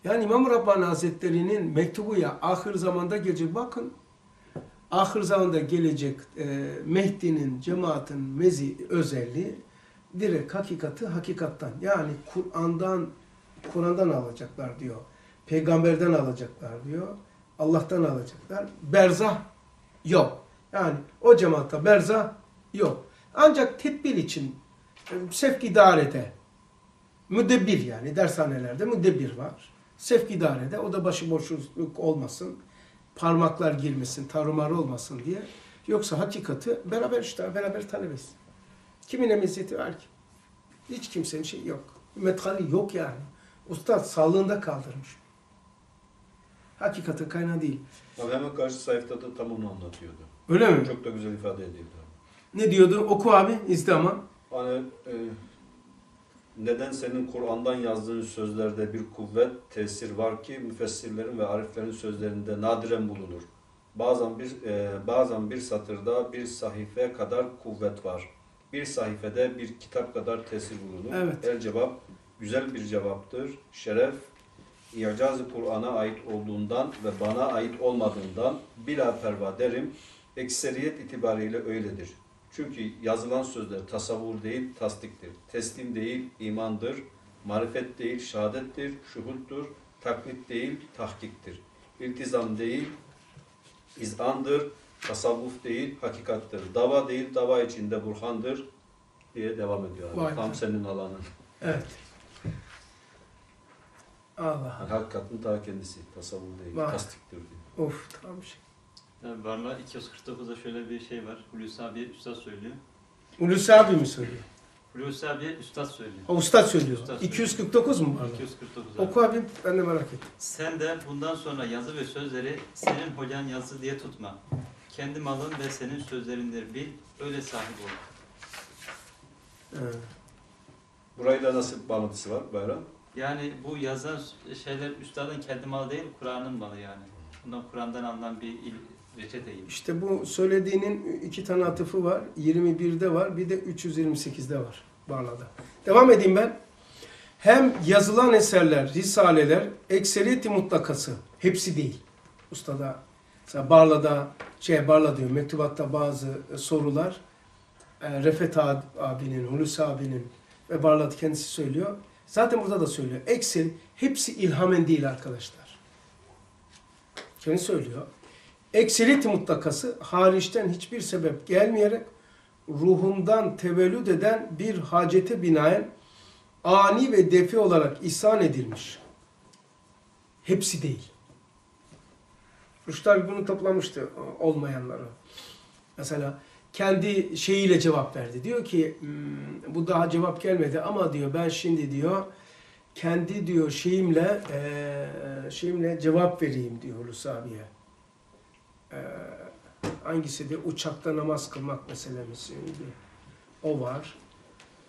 Yani İmam Rabbani Hazretleri'nin mektubu ya ahir zamanda gelecek. Bakın ahir zamanda gelecek e, Mehdi'nin, cemaatin mezi özelliği direkt hakikati hakikattan. Yani Kur'an'dan Kur'an'dan alacaklar diyor. Peygamberden alacaklar diyor. Allah'tan alacaklar. Berzah yok. Yani o cemaatta berzah yok. Ancak tedbir için e, sevk idarede müdebbir yani dershanelerde müdebbir var. Sevk idarede o da başıboşluk olmasın. Parmaklar girmesin, tarumar olmasın diye. Yoksa hakikati beraber işte beraber talebesi. Kimin emniyeti var ki? Hiç kimsenin şeyi yok. Metkali yok yani. Ustad sağlığında kaldırmış. Hakikatin kaynağı değil. Abi hemen karşı sayfada da tam onu anlatıyordu. Öyle mi? Çok da güzel ifade ediyordu. Ne diyordu? Oku abi izdama. Hani e, neden senin Kur'an'dan yazdığın sözlerde bir kuvvet, tesir var ki müfessirlerin ve ariflerin sözlerinde nadiren bulunur. Bazen bir e, bazen bir satırda bir sahife kadar kuvvet var. Bir sayfede bir kitap kadar tesir bulunur. Evet. El cevap güzel bir cevaptır. Şeref İcaz-ı Kur'an'a ait olduğundan ve bana ait olmadığından bila perva derim. Ekseriyet itibariyle öyledir. Çünkü yazılan sözler tasavvur değil, tasdiktir. Teslim değil, imandır. Marifet değil, şehadettir. Şuhuttur. Taklit değil, tahkiktir. İltizam değil, izandır. Tasavvuf değil, hakikattir. Dava değil, dava içinde burhandır diye devam ediyor. abi. Tam senin alanın. Evet. Allah Yani hakikatin ta kendisi. Tasavvur değil, Vay. tasdiktir diyor. Of tamam bir şey. Tabii Varla 249'da şöyle bir şey var. Hulusi abiye üstad söylüyor. Hulusi abi mi söylüyor? Hulusi abiye üstad söylüyor. O ustad söylüyor. Söylüyor. 249 mu var? 249 abi. Oku abi ben de merak ettim. Sen de bundan sonra yazı ve sözleri senin hocan yazı diye tutma. Kendi malın ve senin sözlerindir bil, öyle sahip ol. Evet. Burayla nasıl bağlantısı var Bayram? Yani bu yazan şeyler üstadın kendi malı değil, Kur'an'ın malı yani. Bundan Kur'an'dan alınan bir il, Reçete gibi. İşte bu söylediğinin iki tane atıfı var. 21'de var, bir de 328'de var Barla'da. Devam edeyim ben. Hem yazılan eserler, risaleler, ekseriyeti mutlakası, hepsi değil. Ustada, mesela Barla'da, şey Barla diyor, mektubatta bazı e, sorular, e, Refet ab- abinin, Hulusi abinin ve Barla kendisi söylüyor. Zaten burada da söylüyor. Ekser, hepsi ilhamen değil arkadaşlar. Kendi söylüyor. Ekseriyet mutlakası hariçten hiçbir sebep gelmeyerek ruhundan tevellüd eden bir hacete binaen ani ve defi olarak ihsan edilmiş. Hepsi değil. Rüştar bunu toplamıştı olmayanları. Mesela kendi şeyiyle cevap verdi. Diyor ki "Hmm, bu daha cevap gelmedi ama diyor ben şimdi diyor kendi diyor şeyimle eee, şeyimle cevap vereyim diyor Hulusi abiye. Eee, hangisi de uçakta namaz kılmak meselemiz. O var.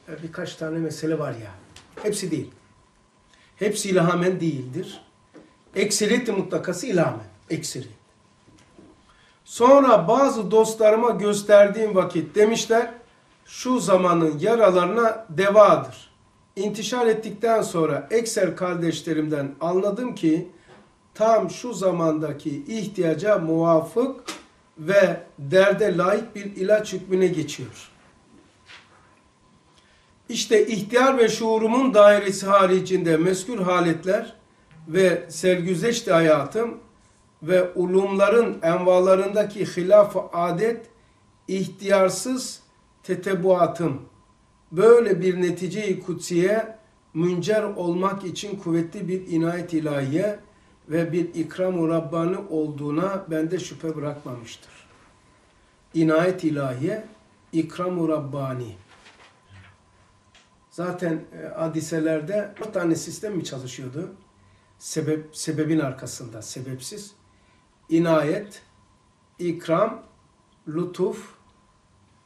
E, Birkaç tane mesele var ya. Hepsi değil. Hepsi ilhamen değildir. Ekseriyet mutlakası ilhamen. Ekseriyet. Sonra bazı dostlarıma gösterdiğim vakit demişler şu zamanın yaralarına devadır. İntişar ettikten sonra ekser kardeşlerimden anladım ki tam şu zamandaki ihtiyaca muvafık ve derde layık bir ilaç hükmüne geçiyor. İşte ihtiyar ve şuurumun dairesi haricinde meskul haletler ve sergüzeşti hayatım ve ulumların envalarındaki hilaf adet ihtiyarsız tetebuatım böyle bir netice-i kutsiye müncer olmak için kuvvetli bir inayet ilahiye ve bir ikram-ı Rabbani olduğuna bende şüphe bırakmamıştır. İnayet ilahiye, ikram-ı Rabbani. Zaten e, hadiselerde dört tane sistem mi çalışıyordu? Sebep, sebebin arkasında, sebepsiz. İnayet, ikram, lütuf,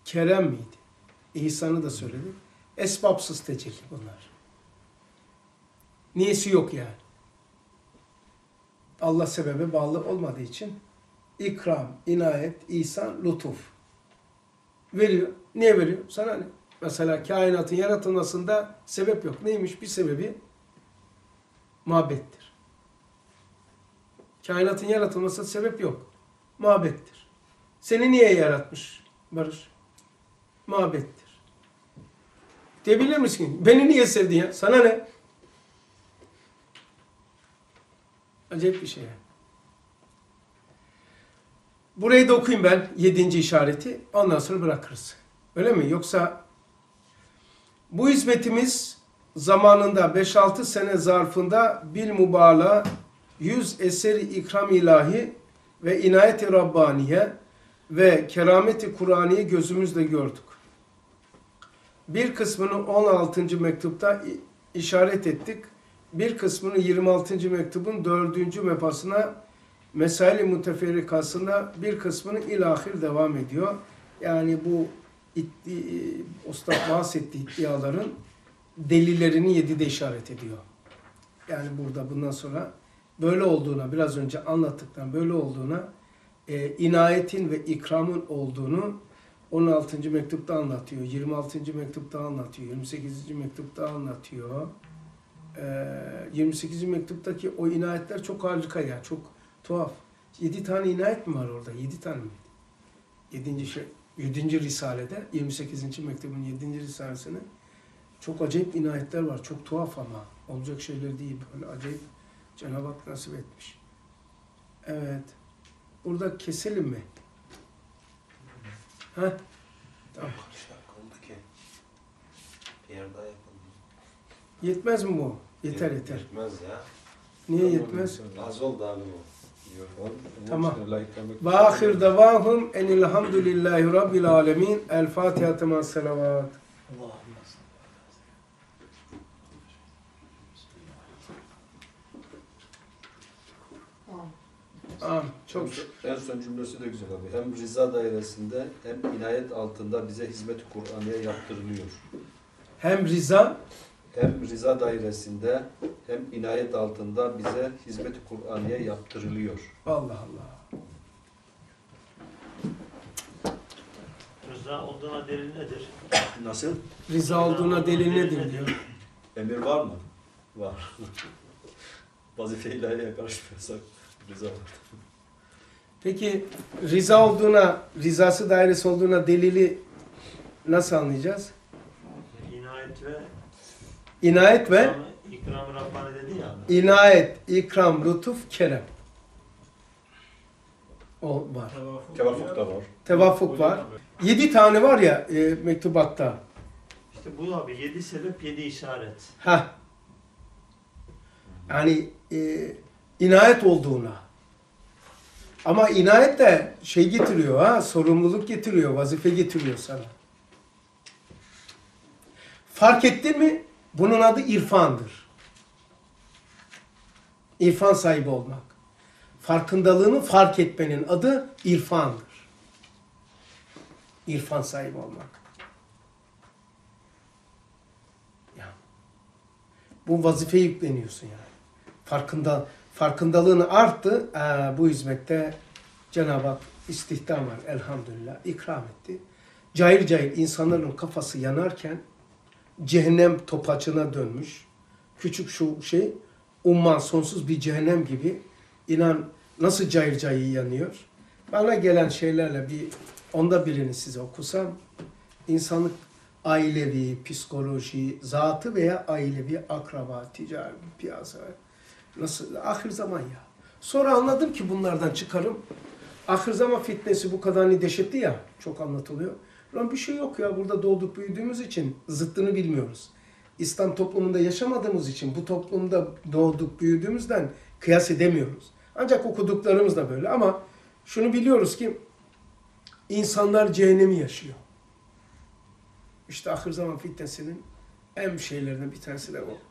kerem miydi? İhsanı da söyledik. Esbabsız tecelli bunlar. Niyesi yok yani. Allah sebebe bağlı olmadığı için ikram, inayet, ihsan, lütuf. Veriyor. Niye veriyor? Sana ne? Mesela kainatın yaratılmasında sebep yok. Neymiş? Bir sebebi muhabbettir. Kainatın yaratılmasında sebep yok. Muhabbettir. Seni niye yaratmış Barış? Muhabbettir. Diyebilir misin? Beni niye sevdin ya? Sana ne? Acayip bir şey. Burayı da okuyayım ben. Yedinci işareti. Ondan sonra bırakırız. Öyle mi? Yoksa bu hizmetimiz zamanında 5-6 sene zarfında bil mübalağa 100 eseri ikram ilahi ve inayeti Rabbaniye ve kerameti Kur'aniye gözümüzle gördük. Bir kısmını 16. mektupta işaret ettik. Bir kısmını 26. mektubun 4. mefasına Mesail-i Muteferrikasına bir kısmını ilahir devam ediyor. Yani bu iddi, Ustad bahsettiği iddiaların delillerini yedide işaret ediyor. Yani burada bundan sonra böyle olduğuna, biraz önce anlattıktan böyle olduğuna, e, inayetin ve ikramın olduğunu 16. mektupta anlatıyor, 26. mektupta anlatıyor, 28. mektupta anlatıyor. E, 28. mektuptaki o inayetler çok harika ya, çok tuhaf. 7 tane inayet mi var orada? 7 tane mi? 7. şey 7. Risale'de 28. mektubun 7. Risalesine çok acayip inayetler var. Çok tuhaf ama. Olacak şeyler değil. Böyle acayip Cenab-ı Hak nasip etmiş. Evet. Burada keselim mi? Ha? Tamam. oldu ki. Bir yer daha yapalım. Yetmez mi bu? Yeter yeter. Yetmez ya. Niye yetmez? Az oldu abi bu. Tamam. Ve ahir davahum enilhamdülillahi rabbil alemin. El Fatiha tema selavat. Allahümme salli. Amin. Çok En son cümlesi de güzel abi. Hem rıza dairesinde hem inayet altında bize hizmet-i Kur'an'ya yaptırılıyor. hem rıza Hem rıza dairesinde hem inayet altında bize hizmet-i Kur'an'ya yaptırılıyor. Allah Allah. Rıza olduğuna delil nedir? Nasıl? Riza olduğuna delil nedir diyor. Emir var mı? Var. [laughs] Vazife ilahiye karışmıyorsak rıza. Peki riza olduğuna, rizası dairesi olduğuna delili nasıl anlayacağız? İnayet ve İnayet ve ikram-ı Rabbani dedi ya. inayet, ikram, lütuf, kerem. O var. Tevafuk da var. Tevafuk var. Yedi tane var ya e, mektubatta. İşte bu abi yedi sebep yedi işaret. Ha. Yani e, inayet olduğuna. Ama inayet de şey getiriyor ha, sorumluluk getiriyor, vazife getiriyor sana. Fark ettin mi? Bunun adı irfandır. İrfan sahibi olmak. Farkındalığını fark etmenin adı irfandır. İrfan sahibi olmak. bu vazifeye yükleniyorsun yani. Farkında farkındalığını arttı. Aa, bu hizmette Cenab-ı Hak istihdam var elhamdülillah ikram etti. Cahil cahil insanların kafası yanarken cehennem topaçına dönmüş. Küçük şu şey umman sonsuz bir cehennem gibi inan nasıl cahil cahil yanıyor. Bana gelen şeylerle bir onda birini size okusam insanlık ailevi, psikoloji, zatı veya ailevi, akraba, ticari, piyasa. Nasıl? Ahir zaman ya. Sonra anladım ki bunlardan çıkarım. Ahir zaman fitnesi bu kadar hani dehşetli ya. Çok anlatılıyor. Lan bir şey yok ya. Burada doğduk büyüdüğümüz için zıttını bilmiyoruz. İslam toplumunda yaşamadığımız için bu toplumda doğduk büyüdüğümüzden kıyas edemiyoruz. Ancak okuduklarımız da böyle ama şunu biliyoruz ki insanlar cehennemi yaşıyor. İşte ahir zaman fitnesinin en şeylerinden bir tanesi de o.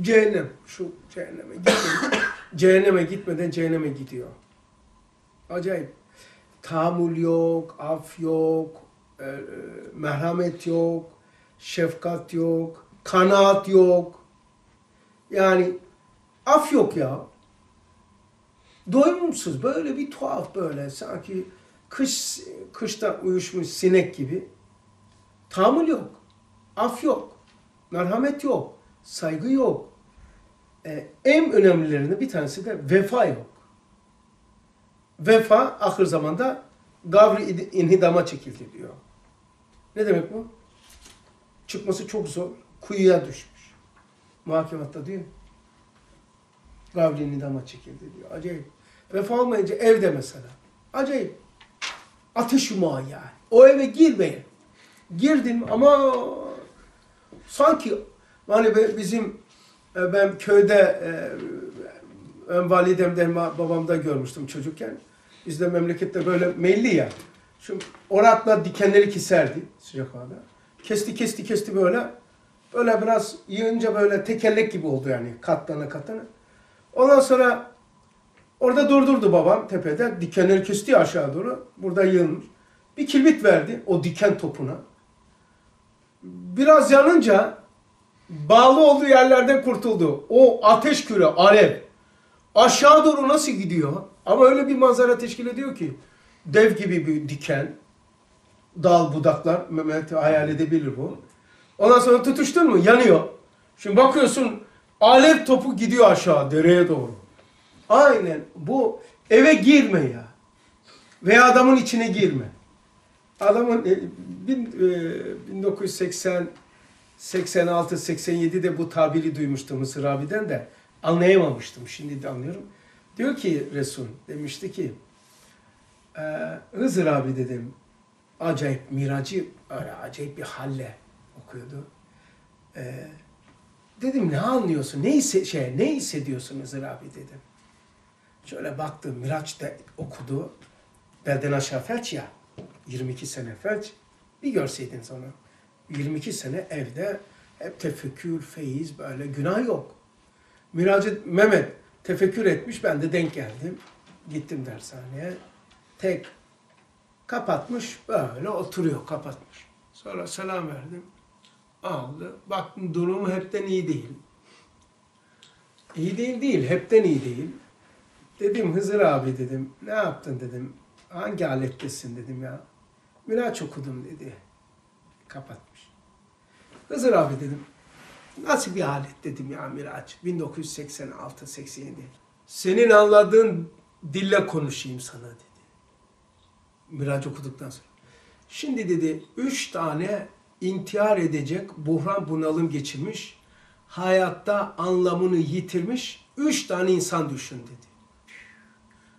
Cehennem. Şu cehenneme gitmeden, [coughs] cehenneme gitmeden cehenneme gidiyor. Acayip. Tahammül yok, af yok, e, e, merhamet yok, şefkat yok, kanaat yok. Yani af yok ya. Doyumsuz böyle bir tuhaf böyle sanki kış kışta uyuşmuş sinek gibi. Tahammül yok. Af yok. Merhamet yok. Saygı yok. Ee, en önemlilerinden bir tanesi de vefa yok. Vefa ahir zamanda gavri inhidama çekildi diyor. Ne demek bu? Çıkması çok zor. Kuyuya düşmüş. Muhakematta diyor. Gavri inhidama çekildi diyor. Acayip. Vefa olmayınca evde mesela. Acayip. Ateş yumağı yani. O eve girmeyin. Girdim ama sanki be- bizim e, ben köyde e, ben validemden babamda görmüştüm çocukken. Bizde memlekette böyle melli ya. Şimdi orakla dikenleri keserdi sıcak havada. Kesti kesti kesti böyle. Böyle biraz yığınca böyle tekerlek gibi oldu yani katlana katlana. Ondan sonra orada durdurdu babam tepede. Dikenleri kesti aşağı doğru. Burada yığılmış. Bir kilbit verdi o diken topuna. Biraz yanınca bağlı olduğu yerlerden kurtuldu. O ateş küre, alev. Aşağı doğru nasıl gidiyor? Ama öyle bir manzara teşkil ediyor ki dev gibi bir diken, dal budaklar, Mehmet hayal edebilir bu. Ondan sonra tutuştun mu? Yanıyor. Şimdi bakıyorsun alev topu gidiyor aşağı dereye doğru. Aynen bu eve girme ya. Veya adamın içine girme. Adamın e, bin, e, 1980 86 87'de bu tabiri duymuştum Mısır abiden de anlayamamıştım. Şimdi de anlıyorum. Diyor ki Resul demişti ki e, Hızır abi dedim acayip miracı öyle acayip bir halle okuyordu. E, dedim ne anlıyorsun? Ne hisse, şey ne hissediyorsun Hızır abi dedim. Şöyle baktım Miraç'ta okudu. Belden aşağı felç ya. 22 sene felç. Bir görseydiniz onu. 22 sene evde hep tefekkür, feyiz böyle günah yok. Miracı Mehmet tefekkür etmiş ben de denk geldim. Gittim dershaneye. Tek kapatmış böyle oturuyor kapatmış. Sonra selam verdim. Aldı. Baktım durumu hepten iyi değil. İyi değil değil. Hepten iyi değil. Dedim Hızır abi dedim. Ne yaptın dedim. Hangi alettesin dedim ya. Miraç okudum dedi. Kapatmış. Hızır abi dedim. Nasıl bir alet dedim ya Miraç. 1986-87. Senin anladığın dille konuşayım sana dedi. Miraç okuduktan sonra. Şimdi dedi üç tane intihar edecek buhran bunalım geçirmiş. Hayatta anlamını yitirmiş. Üç tane insan düşün dedi.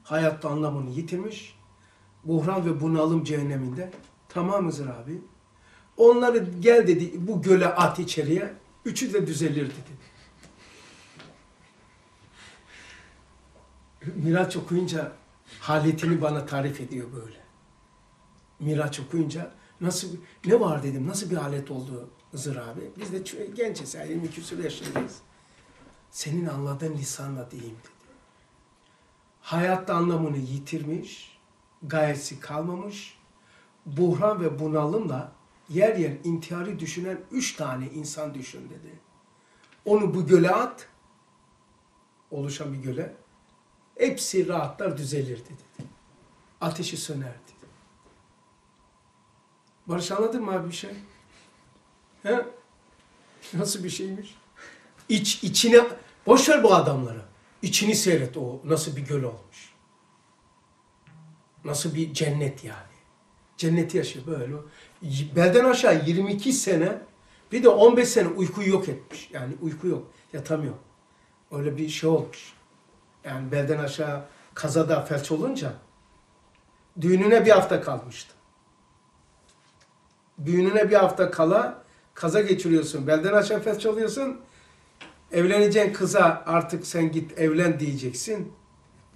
Hayatta anlamını yitirmiş. Buhran ve bunalım cehenneminde. Tamam Hızır abi. Onları gel dedi bu göle at içeriye. Üçü de düzelir dedi. Miraç okuyunca haletini bana tarif ediyor böyle. Miraç okuyunca nasıl ne var dedim nasıl bir alet oldu Hızır abi. Biz de gençiz yani 20 küsur yaşındayız. Senin anladığın lisanla diyeyim dedi. Hayatta anlamını yitirmiş, gayesi kalmamış, buhran ve bunalımla yer yer intiharı düşünen üç tane insan düşün dedi. Onu bu göle at, oluşan bir göle, hepsi rahatlar düzelir dedi. Ateşi söner dedi. Barış anladın mı abi bir şey? He? Nasıl bir şeymiş? İç, içine, boş ver bu adamları. İçini seyret o nasıl bir göl olmuş. Nasıl bir cennet yani. Cenneti yaşıyor böyle. Belden aşağı 22 sene bir de 15 sene uykuyu yok etmiş. Yani uyku yok. Yatamıyor. Öyle bir şey olmuş. Yani belden aşağı kazada felç olunca düğününe bir hafta kalmıştı. Düğününe bir hafta kala kaza geçiriyorsun. Belden aşağı felç oluyorsun. Evleneceğin kıza artık sen git evlen diyeceksin.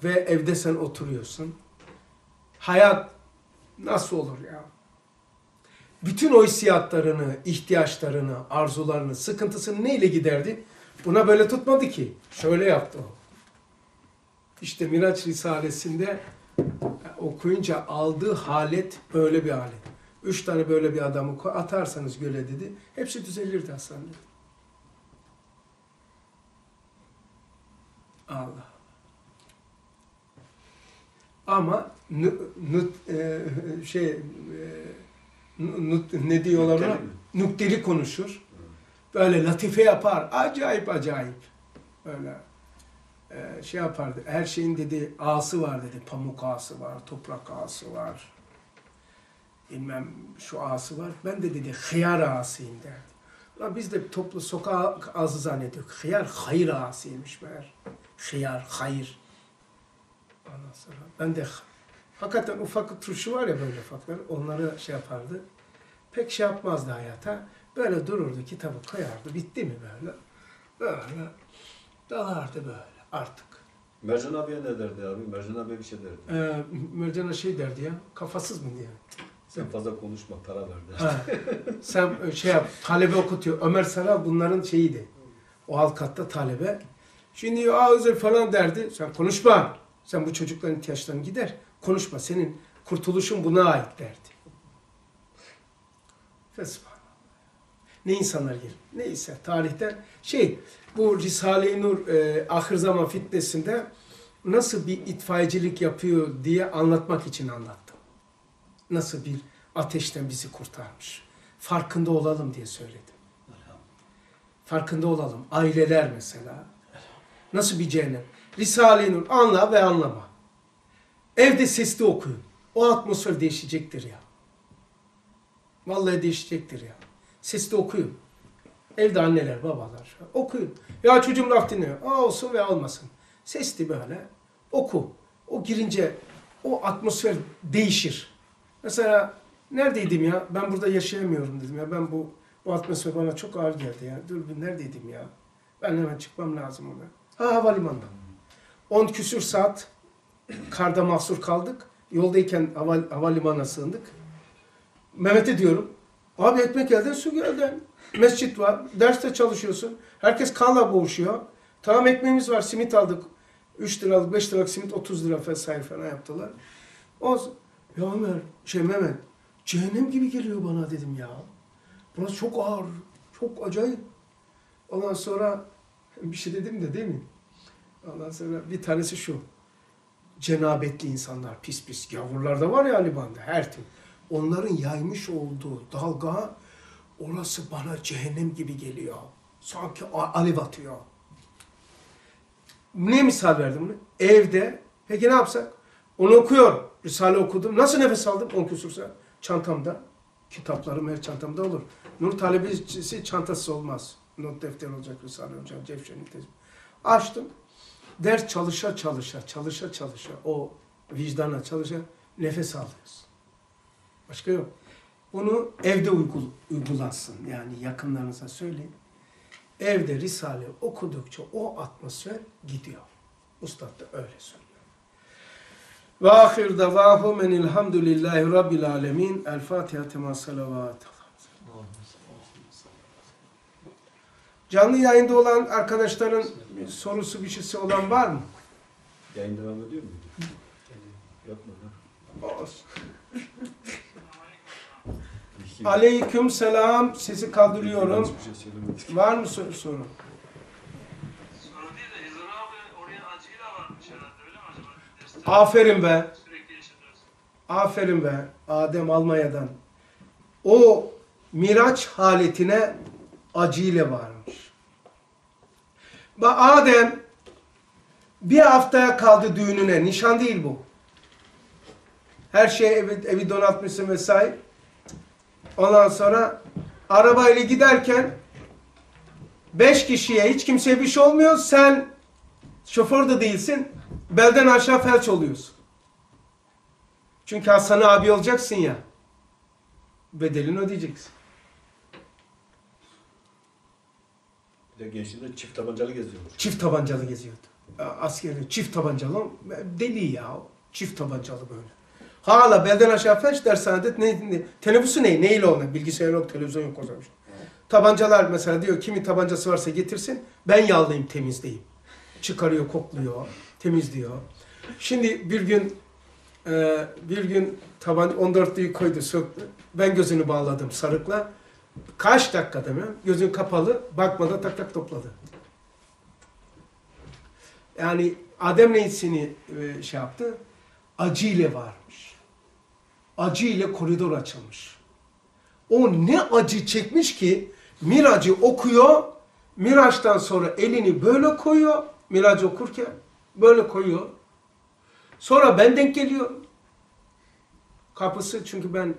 Ve evde sen oturuyorsun. Hayat nasıl olur ya? Bütün o hissiyatlarını, ihtiyaçlarını, arzularını, sıkıntısını neyle giderdi? Buna böyle tutmadı ki. Şöyle yaptı o. İşte Miraç Risalesi'nde okuyunca aldığı halet böyle bir halet. Üç tane böyle bir adamı atarsanız göle dedi. Hepsi düzelirdi Hasan dedi. Allah. Ama nü, nü- e, şey e, ne diyorlar ona? Nukteli konuşur. Böyle latife yapar. Acayip acayip. Böyle e, şey yapardı. Her şeyin dedi ağası var dedi. Pamuk ağası var, toprak ağası var. Bilmem şu ağası var. Ben de dedi hıyar ağasıyım derdi. Ulan biz de toplu sokak ağzı zannediyoruz. Hıyar hayır ağasıymış meğer. Hıyar, hayır. Ondan sonra ben de hakikaten ufak turşu var ya böyle ufaklar. Onları şey yapardı. Pek şey yapmazdı hayata. Böyle dururdu, kitabı koyardı. Bitti mi böyle? Böyle dalardı böyle artık. Mercan abiye ne derdi abi? Mercan abiye bir şey derdi. Ee, Mercan'a şey derdi ya, kafasız mı diye. Sen fazla konuşma para ver derdi. Sen şey yap, talebe okutuyor. Ömer Saral bunların şeyiydi. O alt katta talebe. Şimdi Özel falan derdi. Sen konuşma. Sen bu çocukların ihtiyaçlarını gider. Konuşma. Senin kurtuluşun buna ait derdi. Ne insanlar gelir. Neyse tarihten şey bu Risale-i Nur e, ahir zaman fitnesinde nasıl bir itfaiyecilik yapıyor diye anlatmak için anlattım. Nasıl bir ateşten bizi kurtarmış. Farkında olalım diye söyledim. Farkında olalım. Aileler mesela. Nasıl bir cehennem. Risale-i Nur anla ve anlama. Evde sesli okuyun. O atmosfer değişecektir ya. Vallahi değişecektir ya. Sesli okuyun. Evde anneler, babalar okuyun. Ya çocuğum laf dinliyor. Aa, olsun ve olmasın. Sesli böyle oku. O girince o atmosfer değişir. Mesela neredeydim ya? Ben burada yaşayamıyorum dedim ya. Ben bu bu atmosfer bana çok ağır geldi ya. Dur bir neredeydim ya? Ben hemen çıkmam lazım ona. Ha havalimanında. 10 küsür saat karda mahsur kaldık. Yoldayken hava, havalimanına sığındık. Mehmet'e diyorum. Abi ekmek elden su geldi. Mescit var. Derste çalışıyorsun. Herkes kanla boğuşuyor. Tamam ekmeğimiz var. Simit aldık. 3 liralık 5 liralık simit 30 lira vesaire falan yaptılar. O ya Ömer, şey Mehmet, cehennem gibi geliyor bana dedim ya. Burası çok ağır, çok acayip. Ondan sonra bir şey dedim de değil mi? Ondan sonra bir tanesi şu. Cenabetli insanlar, pis pis gavurlar da var ya Liban'da her tür. onların yaymış olduğu dalga orası bana cehennem gibi geliyor. Sanki alev atıyor. Ne misal verdim? Evde. Peki ne yapsak? Onu okuyor. Risale okudum. Nasıl nefes aldım? 10 küsur. Çantamda. Kitaplarım her çantamda olur. Nur talebesi çantası olmaz. Not defteri olacak Risale hocam. Cevşen'in tezi. Açtım. Ders çalışa çalışa, çalışa çalışa, o vicdana çalışa nefes alıyoruz. Başka yok. Bunu evde uygul, uygulansın. Yani yakınlarınıza söyleyin. Evde Risale okudukça o atmosfer gidiyor. Ustad da öyle söylüyor. Ve ahir davahum enilhamdülillahi rabbil alemin. El Fatiha tema salavat. Canlı yayında olan arkadaşların bir sorusu bir şeysi olan var mı? Yayın devam ediyor mu? Yapma lan. Olsun. Aleyküm selam. Sesi kaldırıyorum. Şey. Var mı sor- soru? Sonra değil de Hızır abi oraya acıyla varmış herhalde öyle mi acaba? Derste Aferin be. Aferin be. Adem Almanya'dan. O miraç haletine acıyla varmış. Bak Adem bir haftaya kaldı düğününe. Nişan değil bu. Her şey evi, evi donatmışsın vesaire. Ondan sonra arabayla giderken beş kişiye hiç kimseye bir şey olmuyor. Sen şoför de değilsin. Belden aşağı felç oluyorsun. Çünkü Hasan abi olacaksın ya. Bedelini ödeyeceksin. Bir de gençliğinde çift tabancalı geziyormuş. Çift tabancalı geziyordu. Askeri çift tabancalı. Deli ya. Çift tabancalı böyle. Hala belden aşağı felç dershanede ne, ne, teneffüsü ne? Neyle ona? Bilgisayar yok, televizyon yok o zaman. Tabancalar mesela diyor kimi tabancası varsa getirsin. Ben yağlayayım, temizleyeyim. Çıkarıyor, kokluyor, temizliyor. Şimdi bir gün e, bir gün taban 14'lüyü koydu, söktü. Ben gözünü bağladım sarıkla. Kaç dakika değil mi? Gözün kapalı, bakmadan tak tak topladı. Yani Adem Neysi'ni e, şey yaptı. Acı ile varmış. Acı ile koridor açılmış. O ne acı çekmiş ki Miracı okuyor. Miraç'tan sonra elini böyle koyuyor. Miracı okurken böyle koyuyor. Sonra ben denk geliyor. Kapısı çünkü ben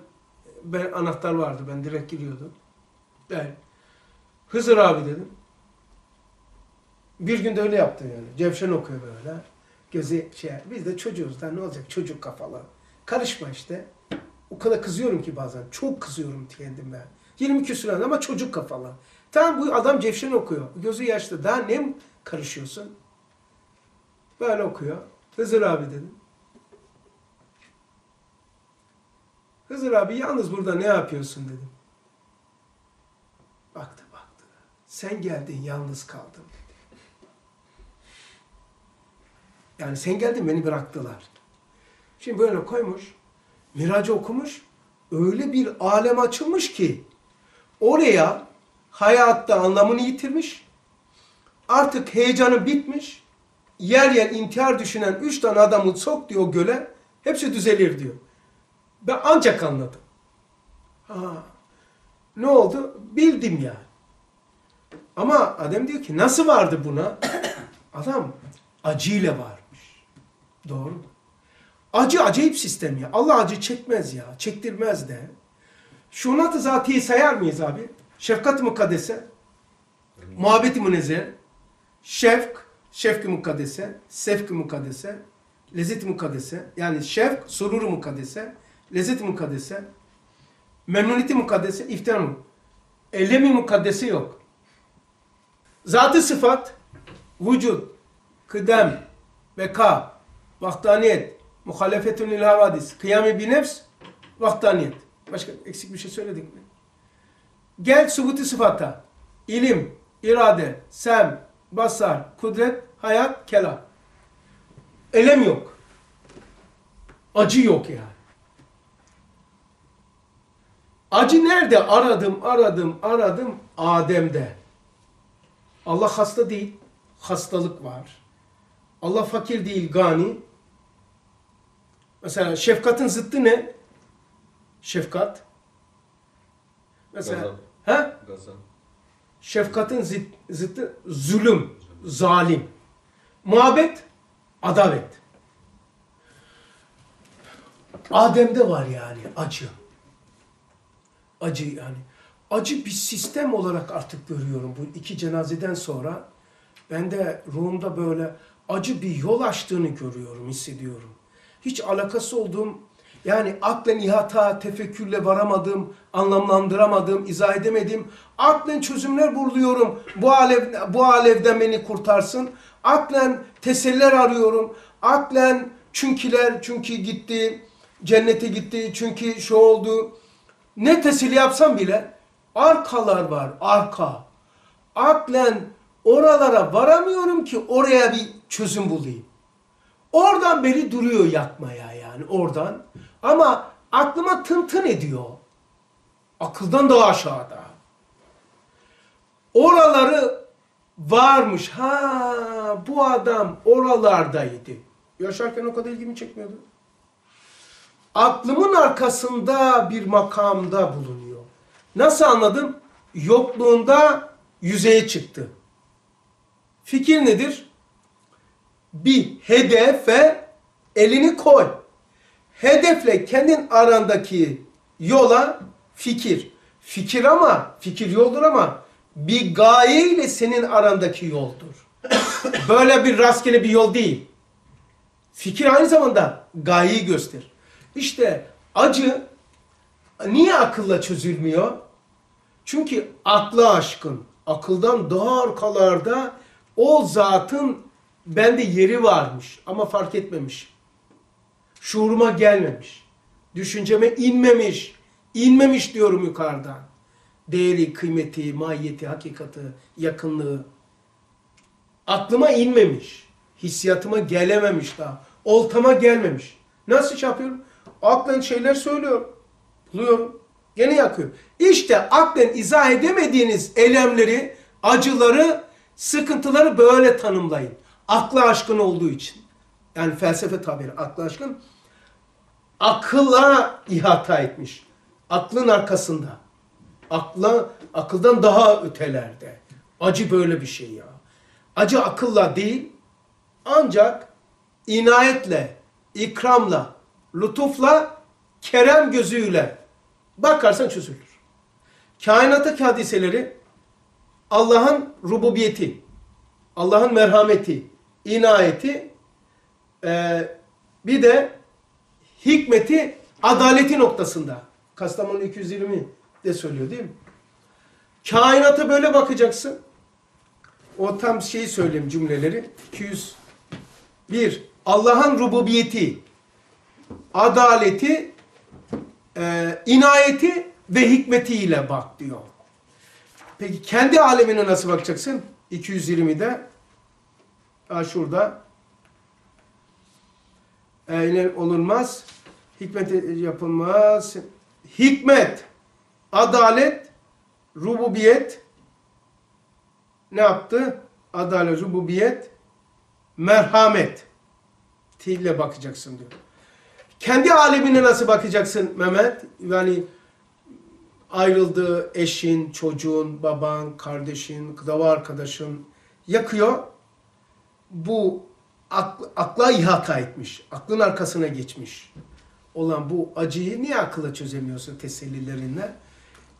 ben anahtar vardı. Ben direkt giriyordum. Ben Hızır abi dedim. Bir gün de öyle yaptı yani. Cevşen okuyor böyle. Gözü şey, biz de çocuğuz da ne olacak çocuk kafalı. Karışma işte. O kadar kızıyorum ki bazen. Çok kızıyorum kendime. 20 küsur yaşında ama çocuk kafalı. Tamam bu adam Cevşen okuyor. Gözü yaşlı. Daha ne karışıyorsun? Böyle okuyor. Hızır abi dedim. Hızır abi yalnız burada ne yapıyorsun dedim. Sen geldin yalnız kaldım dedi. Yani sen geldin beni bıraktılar. Şimdi böyle koymuş. Miracı okumuş. Öyle bir alem açılmış ki oraya hayatta anlamını yitirmiş. Artık heyecanı bitmiş. Yer yer intihar düşünen üç tane adamı sok diyor göle. Hepsi düzelir diyor. Ben ancak anladım. Ha, ne oldu? Bildim yani. Ama Adem diyor ki nasıl vardı buna? [coughs] Adam acıyla varmış. Doğru mu? Acı acayip sistem ya. Allah acı çekmez ya. Çektirmez de. Şunat-ı zatiyi sayar mıyız abi? Şefkat-ı mukaddese, muhabbet-i münezze, şefk, şefk-i mukaddese, sevk-i mukaddese, lezzet-i mukaddese, yani şefk, surur-u mukaddese, lezzet-i mukaddese, memnuniyeti mukaddese, iftihar mı? Elemi mukaddesi yok. Zatı sıfat, vücut, kıdem, beka, vaktaniyet, muhalefetün lil havadis, kıyame bir nefs, vaktaniyet. Başka eksik bir şey söyledik mi? Gel subuti sıfata. İlim, irade, sem, basar, kudret, hayat, kelam. Elem yok. Acı yok yani. Acı nerede? Aradım, aradım, aradım. Adem'de. Allah hasta değil. Hastalık var. Allah fakir değil, gani. Mesela şefkatin zıttı ne? Şefkat. Mesela Gazap. ha? Gazap. Şefkatin zıt- zıttı zulüm, zalim. Muhabbet, adalet. Adem'de var yani acı. Acı yani. Acı bir sistem olarak artık görüyorum bu iki cenazeden sonra. Ben de ruhumda böyle acı bir yol açtığını görüyorum, hissediyorum. Hiç alakası olduğum, yani aklen ihata, tefekkürle varamadığım, anlamlandıramadığım, izah edemediğim, aklen çözümler buluyorum. Bu alev, bu alevden beni kurtarsın. Aklen teseller arıyorum. Aklen çünküler, çünkü gitti, cennete gitti, çünkü şu oldu. Ne teselli yapsam bile arkalar var, arka. Aklen oralara varamıyorum ki oraya bir çözüm bulayım. Oradan beri duruyor yakmaya yani oradan. Ama aklıma tın tın ediyor. Akıldan daha aşağıda. Oraları varmış. Ha bu adam oralardaydı. Yaşarken o kadar ilgimi çekmiyordu. Aklımın arkasında bir makamda bulunuyor. Nasıl anladım? Yokluğunda yüzeye çıktı. Fikir nedir? Bir hedefe elini koy. Hedefle kendin arandaki yola fikir. Fikir ama, fikir yoldur ama bir gaye ile senin arandaki yoldur. [coughs] Böyle bir rastgele bir yol değil. Fikir aynı zamanda gayeyi gösterir. İşte acı niye akılla çözülmüyor? Çünkü akla aşkın, akıldan daha arkalarda o zatın bende yeri varmış ama fark etmemiş. Şuuruma gelmemiş. Düşünceme inmemiş. İnmemiş diyorum yukarıdan. Değeri, kıymeti, mahiyeti, hakikati, yakınlığı. Aklıma inmemiş. Hissiyatıma gelememiş daha. Oltama gelmemiş. Nasıl şey yapıyorum? Aklen şeyler söylüyor. Buluyorum. Gene yakıyor. İşte aklen izah edemediğiniz elemleri, acıları, sıkıntıları böyle tanımlayın. Akla aşkın olduğu için. Yani felsefe tabiri akla aşkın. Akılla ihata etmiş. Aklın arkasında. Akla, akıldan daha ötelerde. Acı böyle bir şey ya. Acı akılla değil, ancak inayetle, ikramla, lütufla, kerem gözüyle bakarsan çözülür. Kainattaki hadiseleri Allah'ın rububiyeti, Allah'ın merhameti, inayeti, e, bir de hikmeti, adaleti noktasında. Kastamonu 220 de söylüyor değil mi? Kainata böyle bakacaksın. O tam şeyi söyleyeyim cümleleri. 201. Allah'ın rububiyeti, adaleti, e, inayeti ve hikmetiyle bak diyor. Peki kendi alemine nasıl bakacaksın? 220'de ha şurada eyle olunmaz. Hikmet yapılmaz. Hikmet, adalet, rububiyet ne yaptı? Adalet, rububiyet, merhamet ile bakacaksın diyor. Kendi alemine nasıl bakacaksın Mehmet? Yani ayrıldığı eşin, çocuğun, baban, kardeşin, dava arkadaşın yakıyor. Bu akl, akla ihata etmiş. Aklın arkasına geçmiş. Olan bu acıyı niye akılla çözemiyorsun tesellilerinle?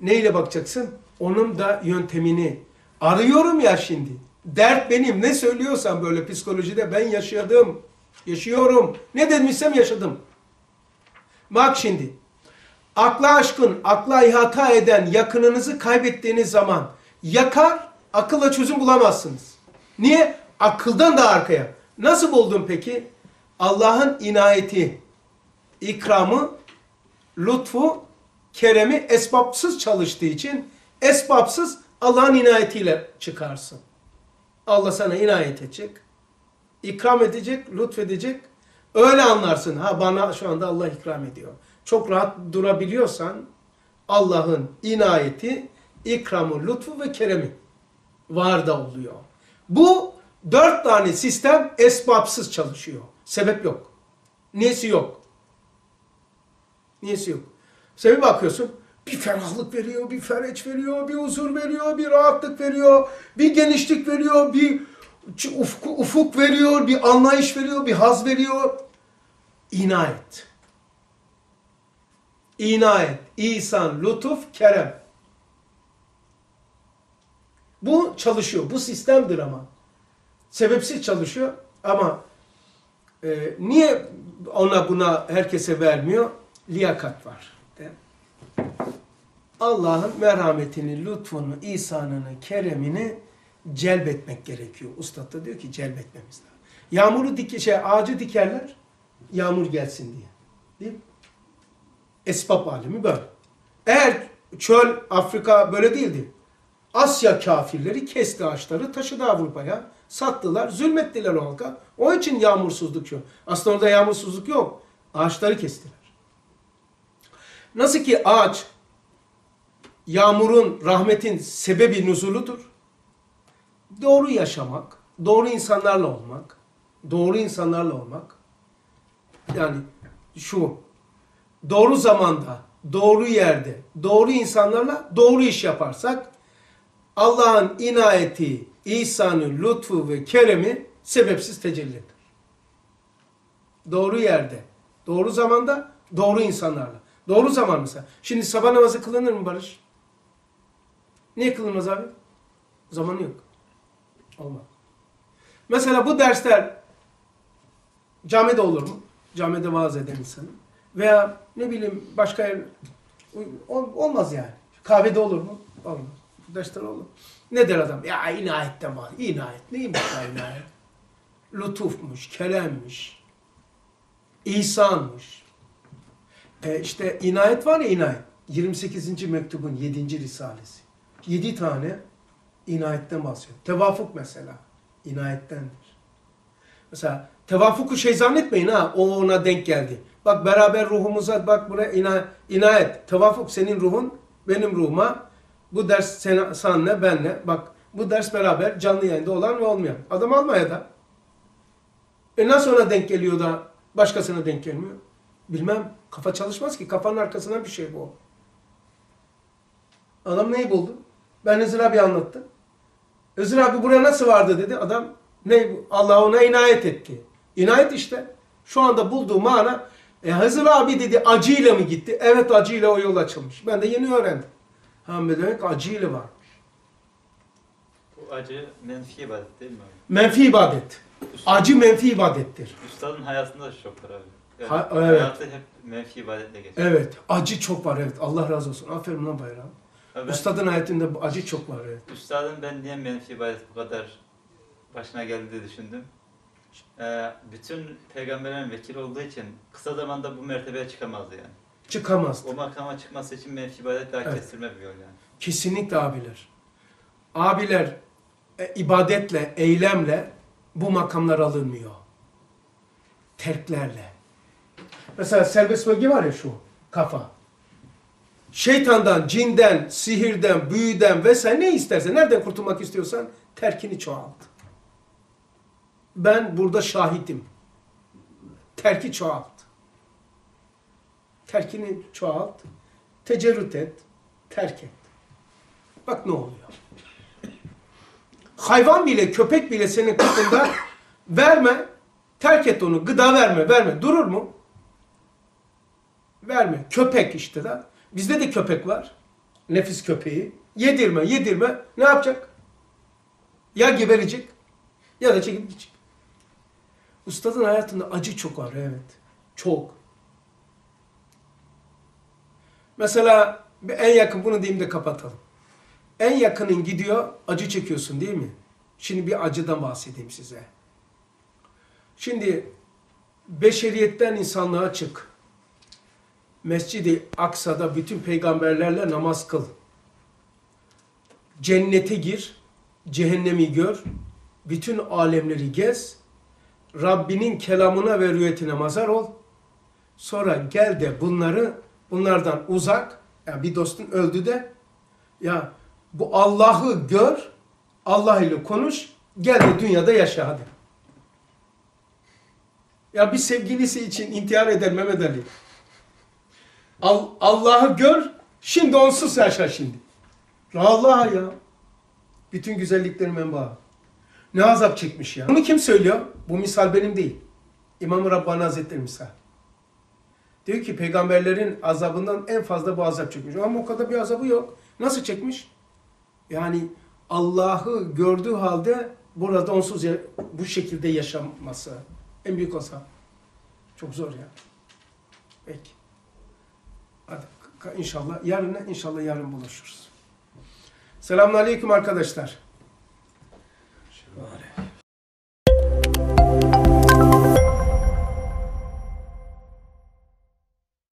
Neyle bakacaksın? Onun da yöntemini arıyorum ya şimdi. Dert benim. Ne söylüyorsam böyle psikolojide ben yaşadım. Yaşıyorum. Ne demişsem yaşadım. Bak şimdi. Akla aşkın, akla ihata eden yakınınızı kaybettiğiniz zaman yakar, akılla çözüm bulamazsınız. Niye? Akıldan da arkaya. Nasıl buldun peki? Allah'ın inayeti, ikramı, lütfu, keremi esbapsız çalıştığı için esbapsız Allah'ın inayetiyle çıkarsın. Allah sana inayet edecek, ikram edecek, lütfedecek. Öyle anlarsın. Ha bana şu anda Allah ikram ediyor. Çok rahat durabiliyorsan Allah'ın inayeti, ikramı, lütfu ve keremi var da oluyor. Bu dört tane sistem esbapsız çalışıyor. Sebep yok. Niyesi yok. Niyesi yok. Sen bir bakıyorsun bir ferahlık veriyor, bir fereç veriyor, bir huzur veriyor, bir rahatlık veriyor, bir genişlik veriyor, bir ufuk, ufuk veriyor, bir anlayış veriyor, bir haz veriyor. İnayet. İnayet, ihsan, lütuf, kerem. Bu çalışıyor. Bu sistemdir ama. Sebepsiz çalışıyor ama e, niye ona buna herkese vermiyor? Liyakat var. Allah'ın merhametini, lütfunu, ihsanını, keremini celbetmek gerekiyor. Ustad da diyor ki celbetmemiz lazım. Yağmuru dik şey, ağacı dikerler, yağmur gelsin diye. Değil mi? Esbab alemi böyle. Eğer çöl, Afrika böyle değildi. Asya kafirleri kesti ağaçları, taşıdı Avrupa'ya, sattılar, zulmettiler o halka. O için yağmursuzluk şu. Aslında orada yağmursuzluk yok. Ağaçları kestiler. Nasıl ki ağaç yağmurun, rahmetin sebebi nuzuludur. Doğru yaşamak, doğru insanlarla olmak, doğru insanlarla olmak. Yani şu, doğru zamanda, doğru yerde, doğru insanlarla doğru iş yaparsak Allah'ın inayeti, ihsanı, lütfu ve keremi sebepsiz tecelli eder. Doğru yerde, doğru zamanda, doğru insanlarla. Doğru zaman mesela. Şimdi sabah namazı kılınır mı Barış? Niye kılınmaz abi? Zamanı yok. Olmaz. Mesela bu dersler camide olur mu? Camide vaaz eden insanın. Veya ne bileyim başka yer ol- olmaz yani. Kahvede olur mu? Olmaz. Dersler olur. Ne der adam? Ya inayetten var. İnayet. Neymiş ya inayet? [laughs] Lütufmuş, keremmiş, ihsanmış. E işte inayet var ya inayet. 28. mektubun 7. risalesi. 7 tane inayetten bahsediyor. Tevafuk mesela inayettendir. Mesela tevafuku şey zannetmeyin ha o ona denk geldi. Bak beraber ruhumuza bak buraya ina, inayet. Tevafuk senin ruhun benim ruhuma. Bu ders sen, senle benle. Bak bu ders beraber canlı yayında olan ve olmayan. Adam Almanya'da. E nasıl ona denk geliyor da başkasına denk gelmiyor? Bilmem. Kafa çalışmaz ki. Kafanın arkasından bir şey bu. Adam neyi buldu? Ben Hızır abi anlattım. Hızır abi buraya nasıl vardı dedi. Adam ne Allah ona inayet etti. İnayet işte. Şu anda bulduğu mana e, Hızır abi dedi acıyla mı gitti? Evet acıyla o yol açılmış. Ben de yeni öğrendim. Ha demek acıyla var. Bu acı menfi ibadet değil mi abi? Menfi ibadet. Acı menfi ibadettir. Üstadın hayatında da çok var abi. Yani Ha- evet. Hayatı hep menfi ibadetle geçiyor. Evet. Acı çok var evet. Allah razı olsun. Aferin lan bayram. Abi ben- Üstadın hayatında acı çok var evet. Üstadın ben niye menfi ibadet bu kadar başına geldi diye düşündüm. Ee, bütün peygamberlerin vekil olduğu için kısa zamanda bu mertebeye çıkamazdı yani. Çıkamaz. O makama çıkması için menfi ibadet daha Evet. kestirme bir yol yani. Kesinlikle abiler. Abiler e, ibadetle, eylemle bu makamlar alınmıyor. Terklerle. Mesela serbest bölge var ya şu kafa. Şeytandan, cinden, sihirden, büyüden vesaire ne istersen, nereden kurtulmak istiyorsan terkini çoğalt. Ben burada şahidim. Terki çoğalt. Terkini çoğalt. Tecerrüt et. Terk et. Bak ne oluyor. Hayvan bile, köpek bile senin katında [coughs] verme, terk et onu, gıda verme, verme. Durur mu? Verme. Köpek işte da. Bizde de köpek var. Nefis köpeği. Yedirme, yedirme. Ne yapacak? Ya geberecek ya da çekip gidecek. Ustadın hayatında acı çok var, evet. Çok. Mesela bir en yakın bunu diyeyim de kapatalım. En yakının gidiyor, acı çekiyorsun değil mi? Şimdi bir acıdan bahsedeyim size. Şimdi beşeriyetten insanlığa çık. Mescid-i Aksa'da bütün peygamberlerle namaz kıl. Cennete gir, cehennemi gör, bütün alemleri gez, Rabbinin kelamına ve rüyetine mazar ol. Sonra gel de bunları bunlardan uzak, ya bir dostun öldü de ya bu Allah'ı gör, Allah ile konuş, gel de dünyada yaşa hadi. Ya bir sevgilisi için intihar eder Mehmet Ali. Al- Allah'ı gör, şimdi onsuz yaşa şimdi. Allah ya. Bütün güzelliklerin menbaı. Ne azap çekmiş ya. Bunu kim söylüyor? Bu misal benim değil. İmam-ı Rabbani Hazretleri misal. Diyor ki peygamberlerin azabından en fazla bu azap çekmiş. Ama o kadar bir azabı yok. Nasıl çekmiş? Yani Allah'ı gördüğü halde burada onsuz bu şekilde yaşaması. En büyük azap. Çok zor ya. Peki. Hadi inşallah yarın inşallah yarın buluşuruz. Selamünaleyküm arkadaşlar. Vale.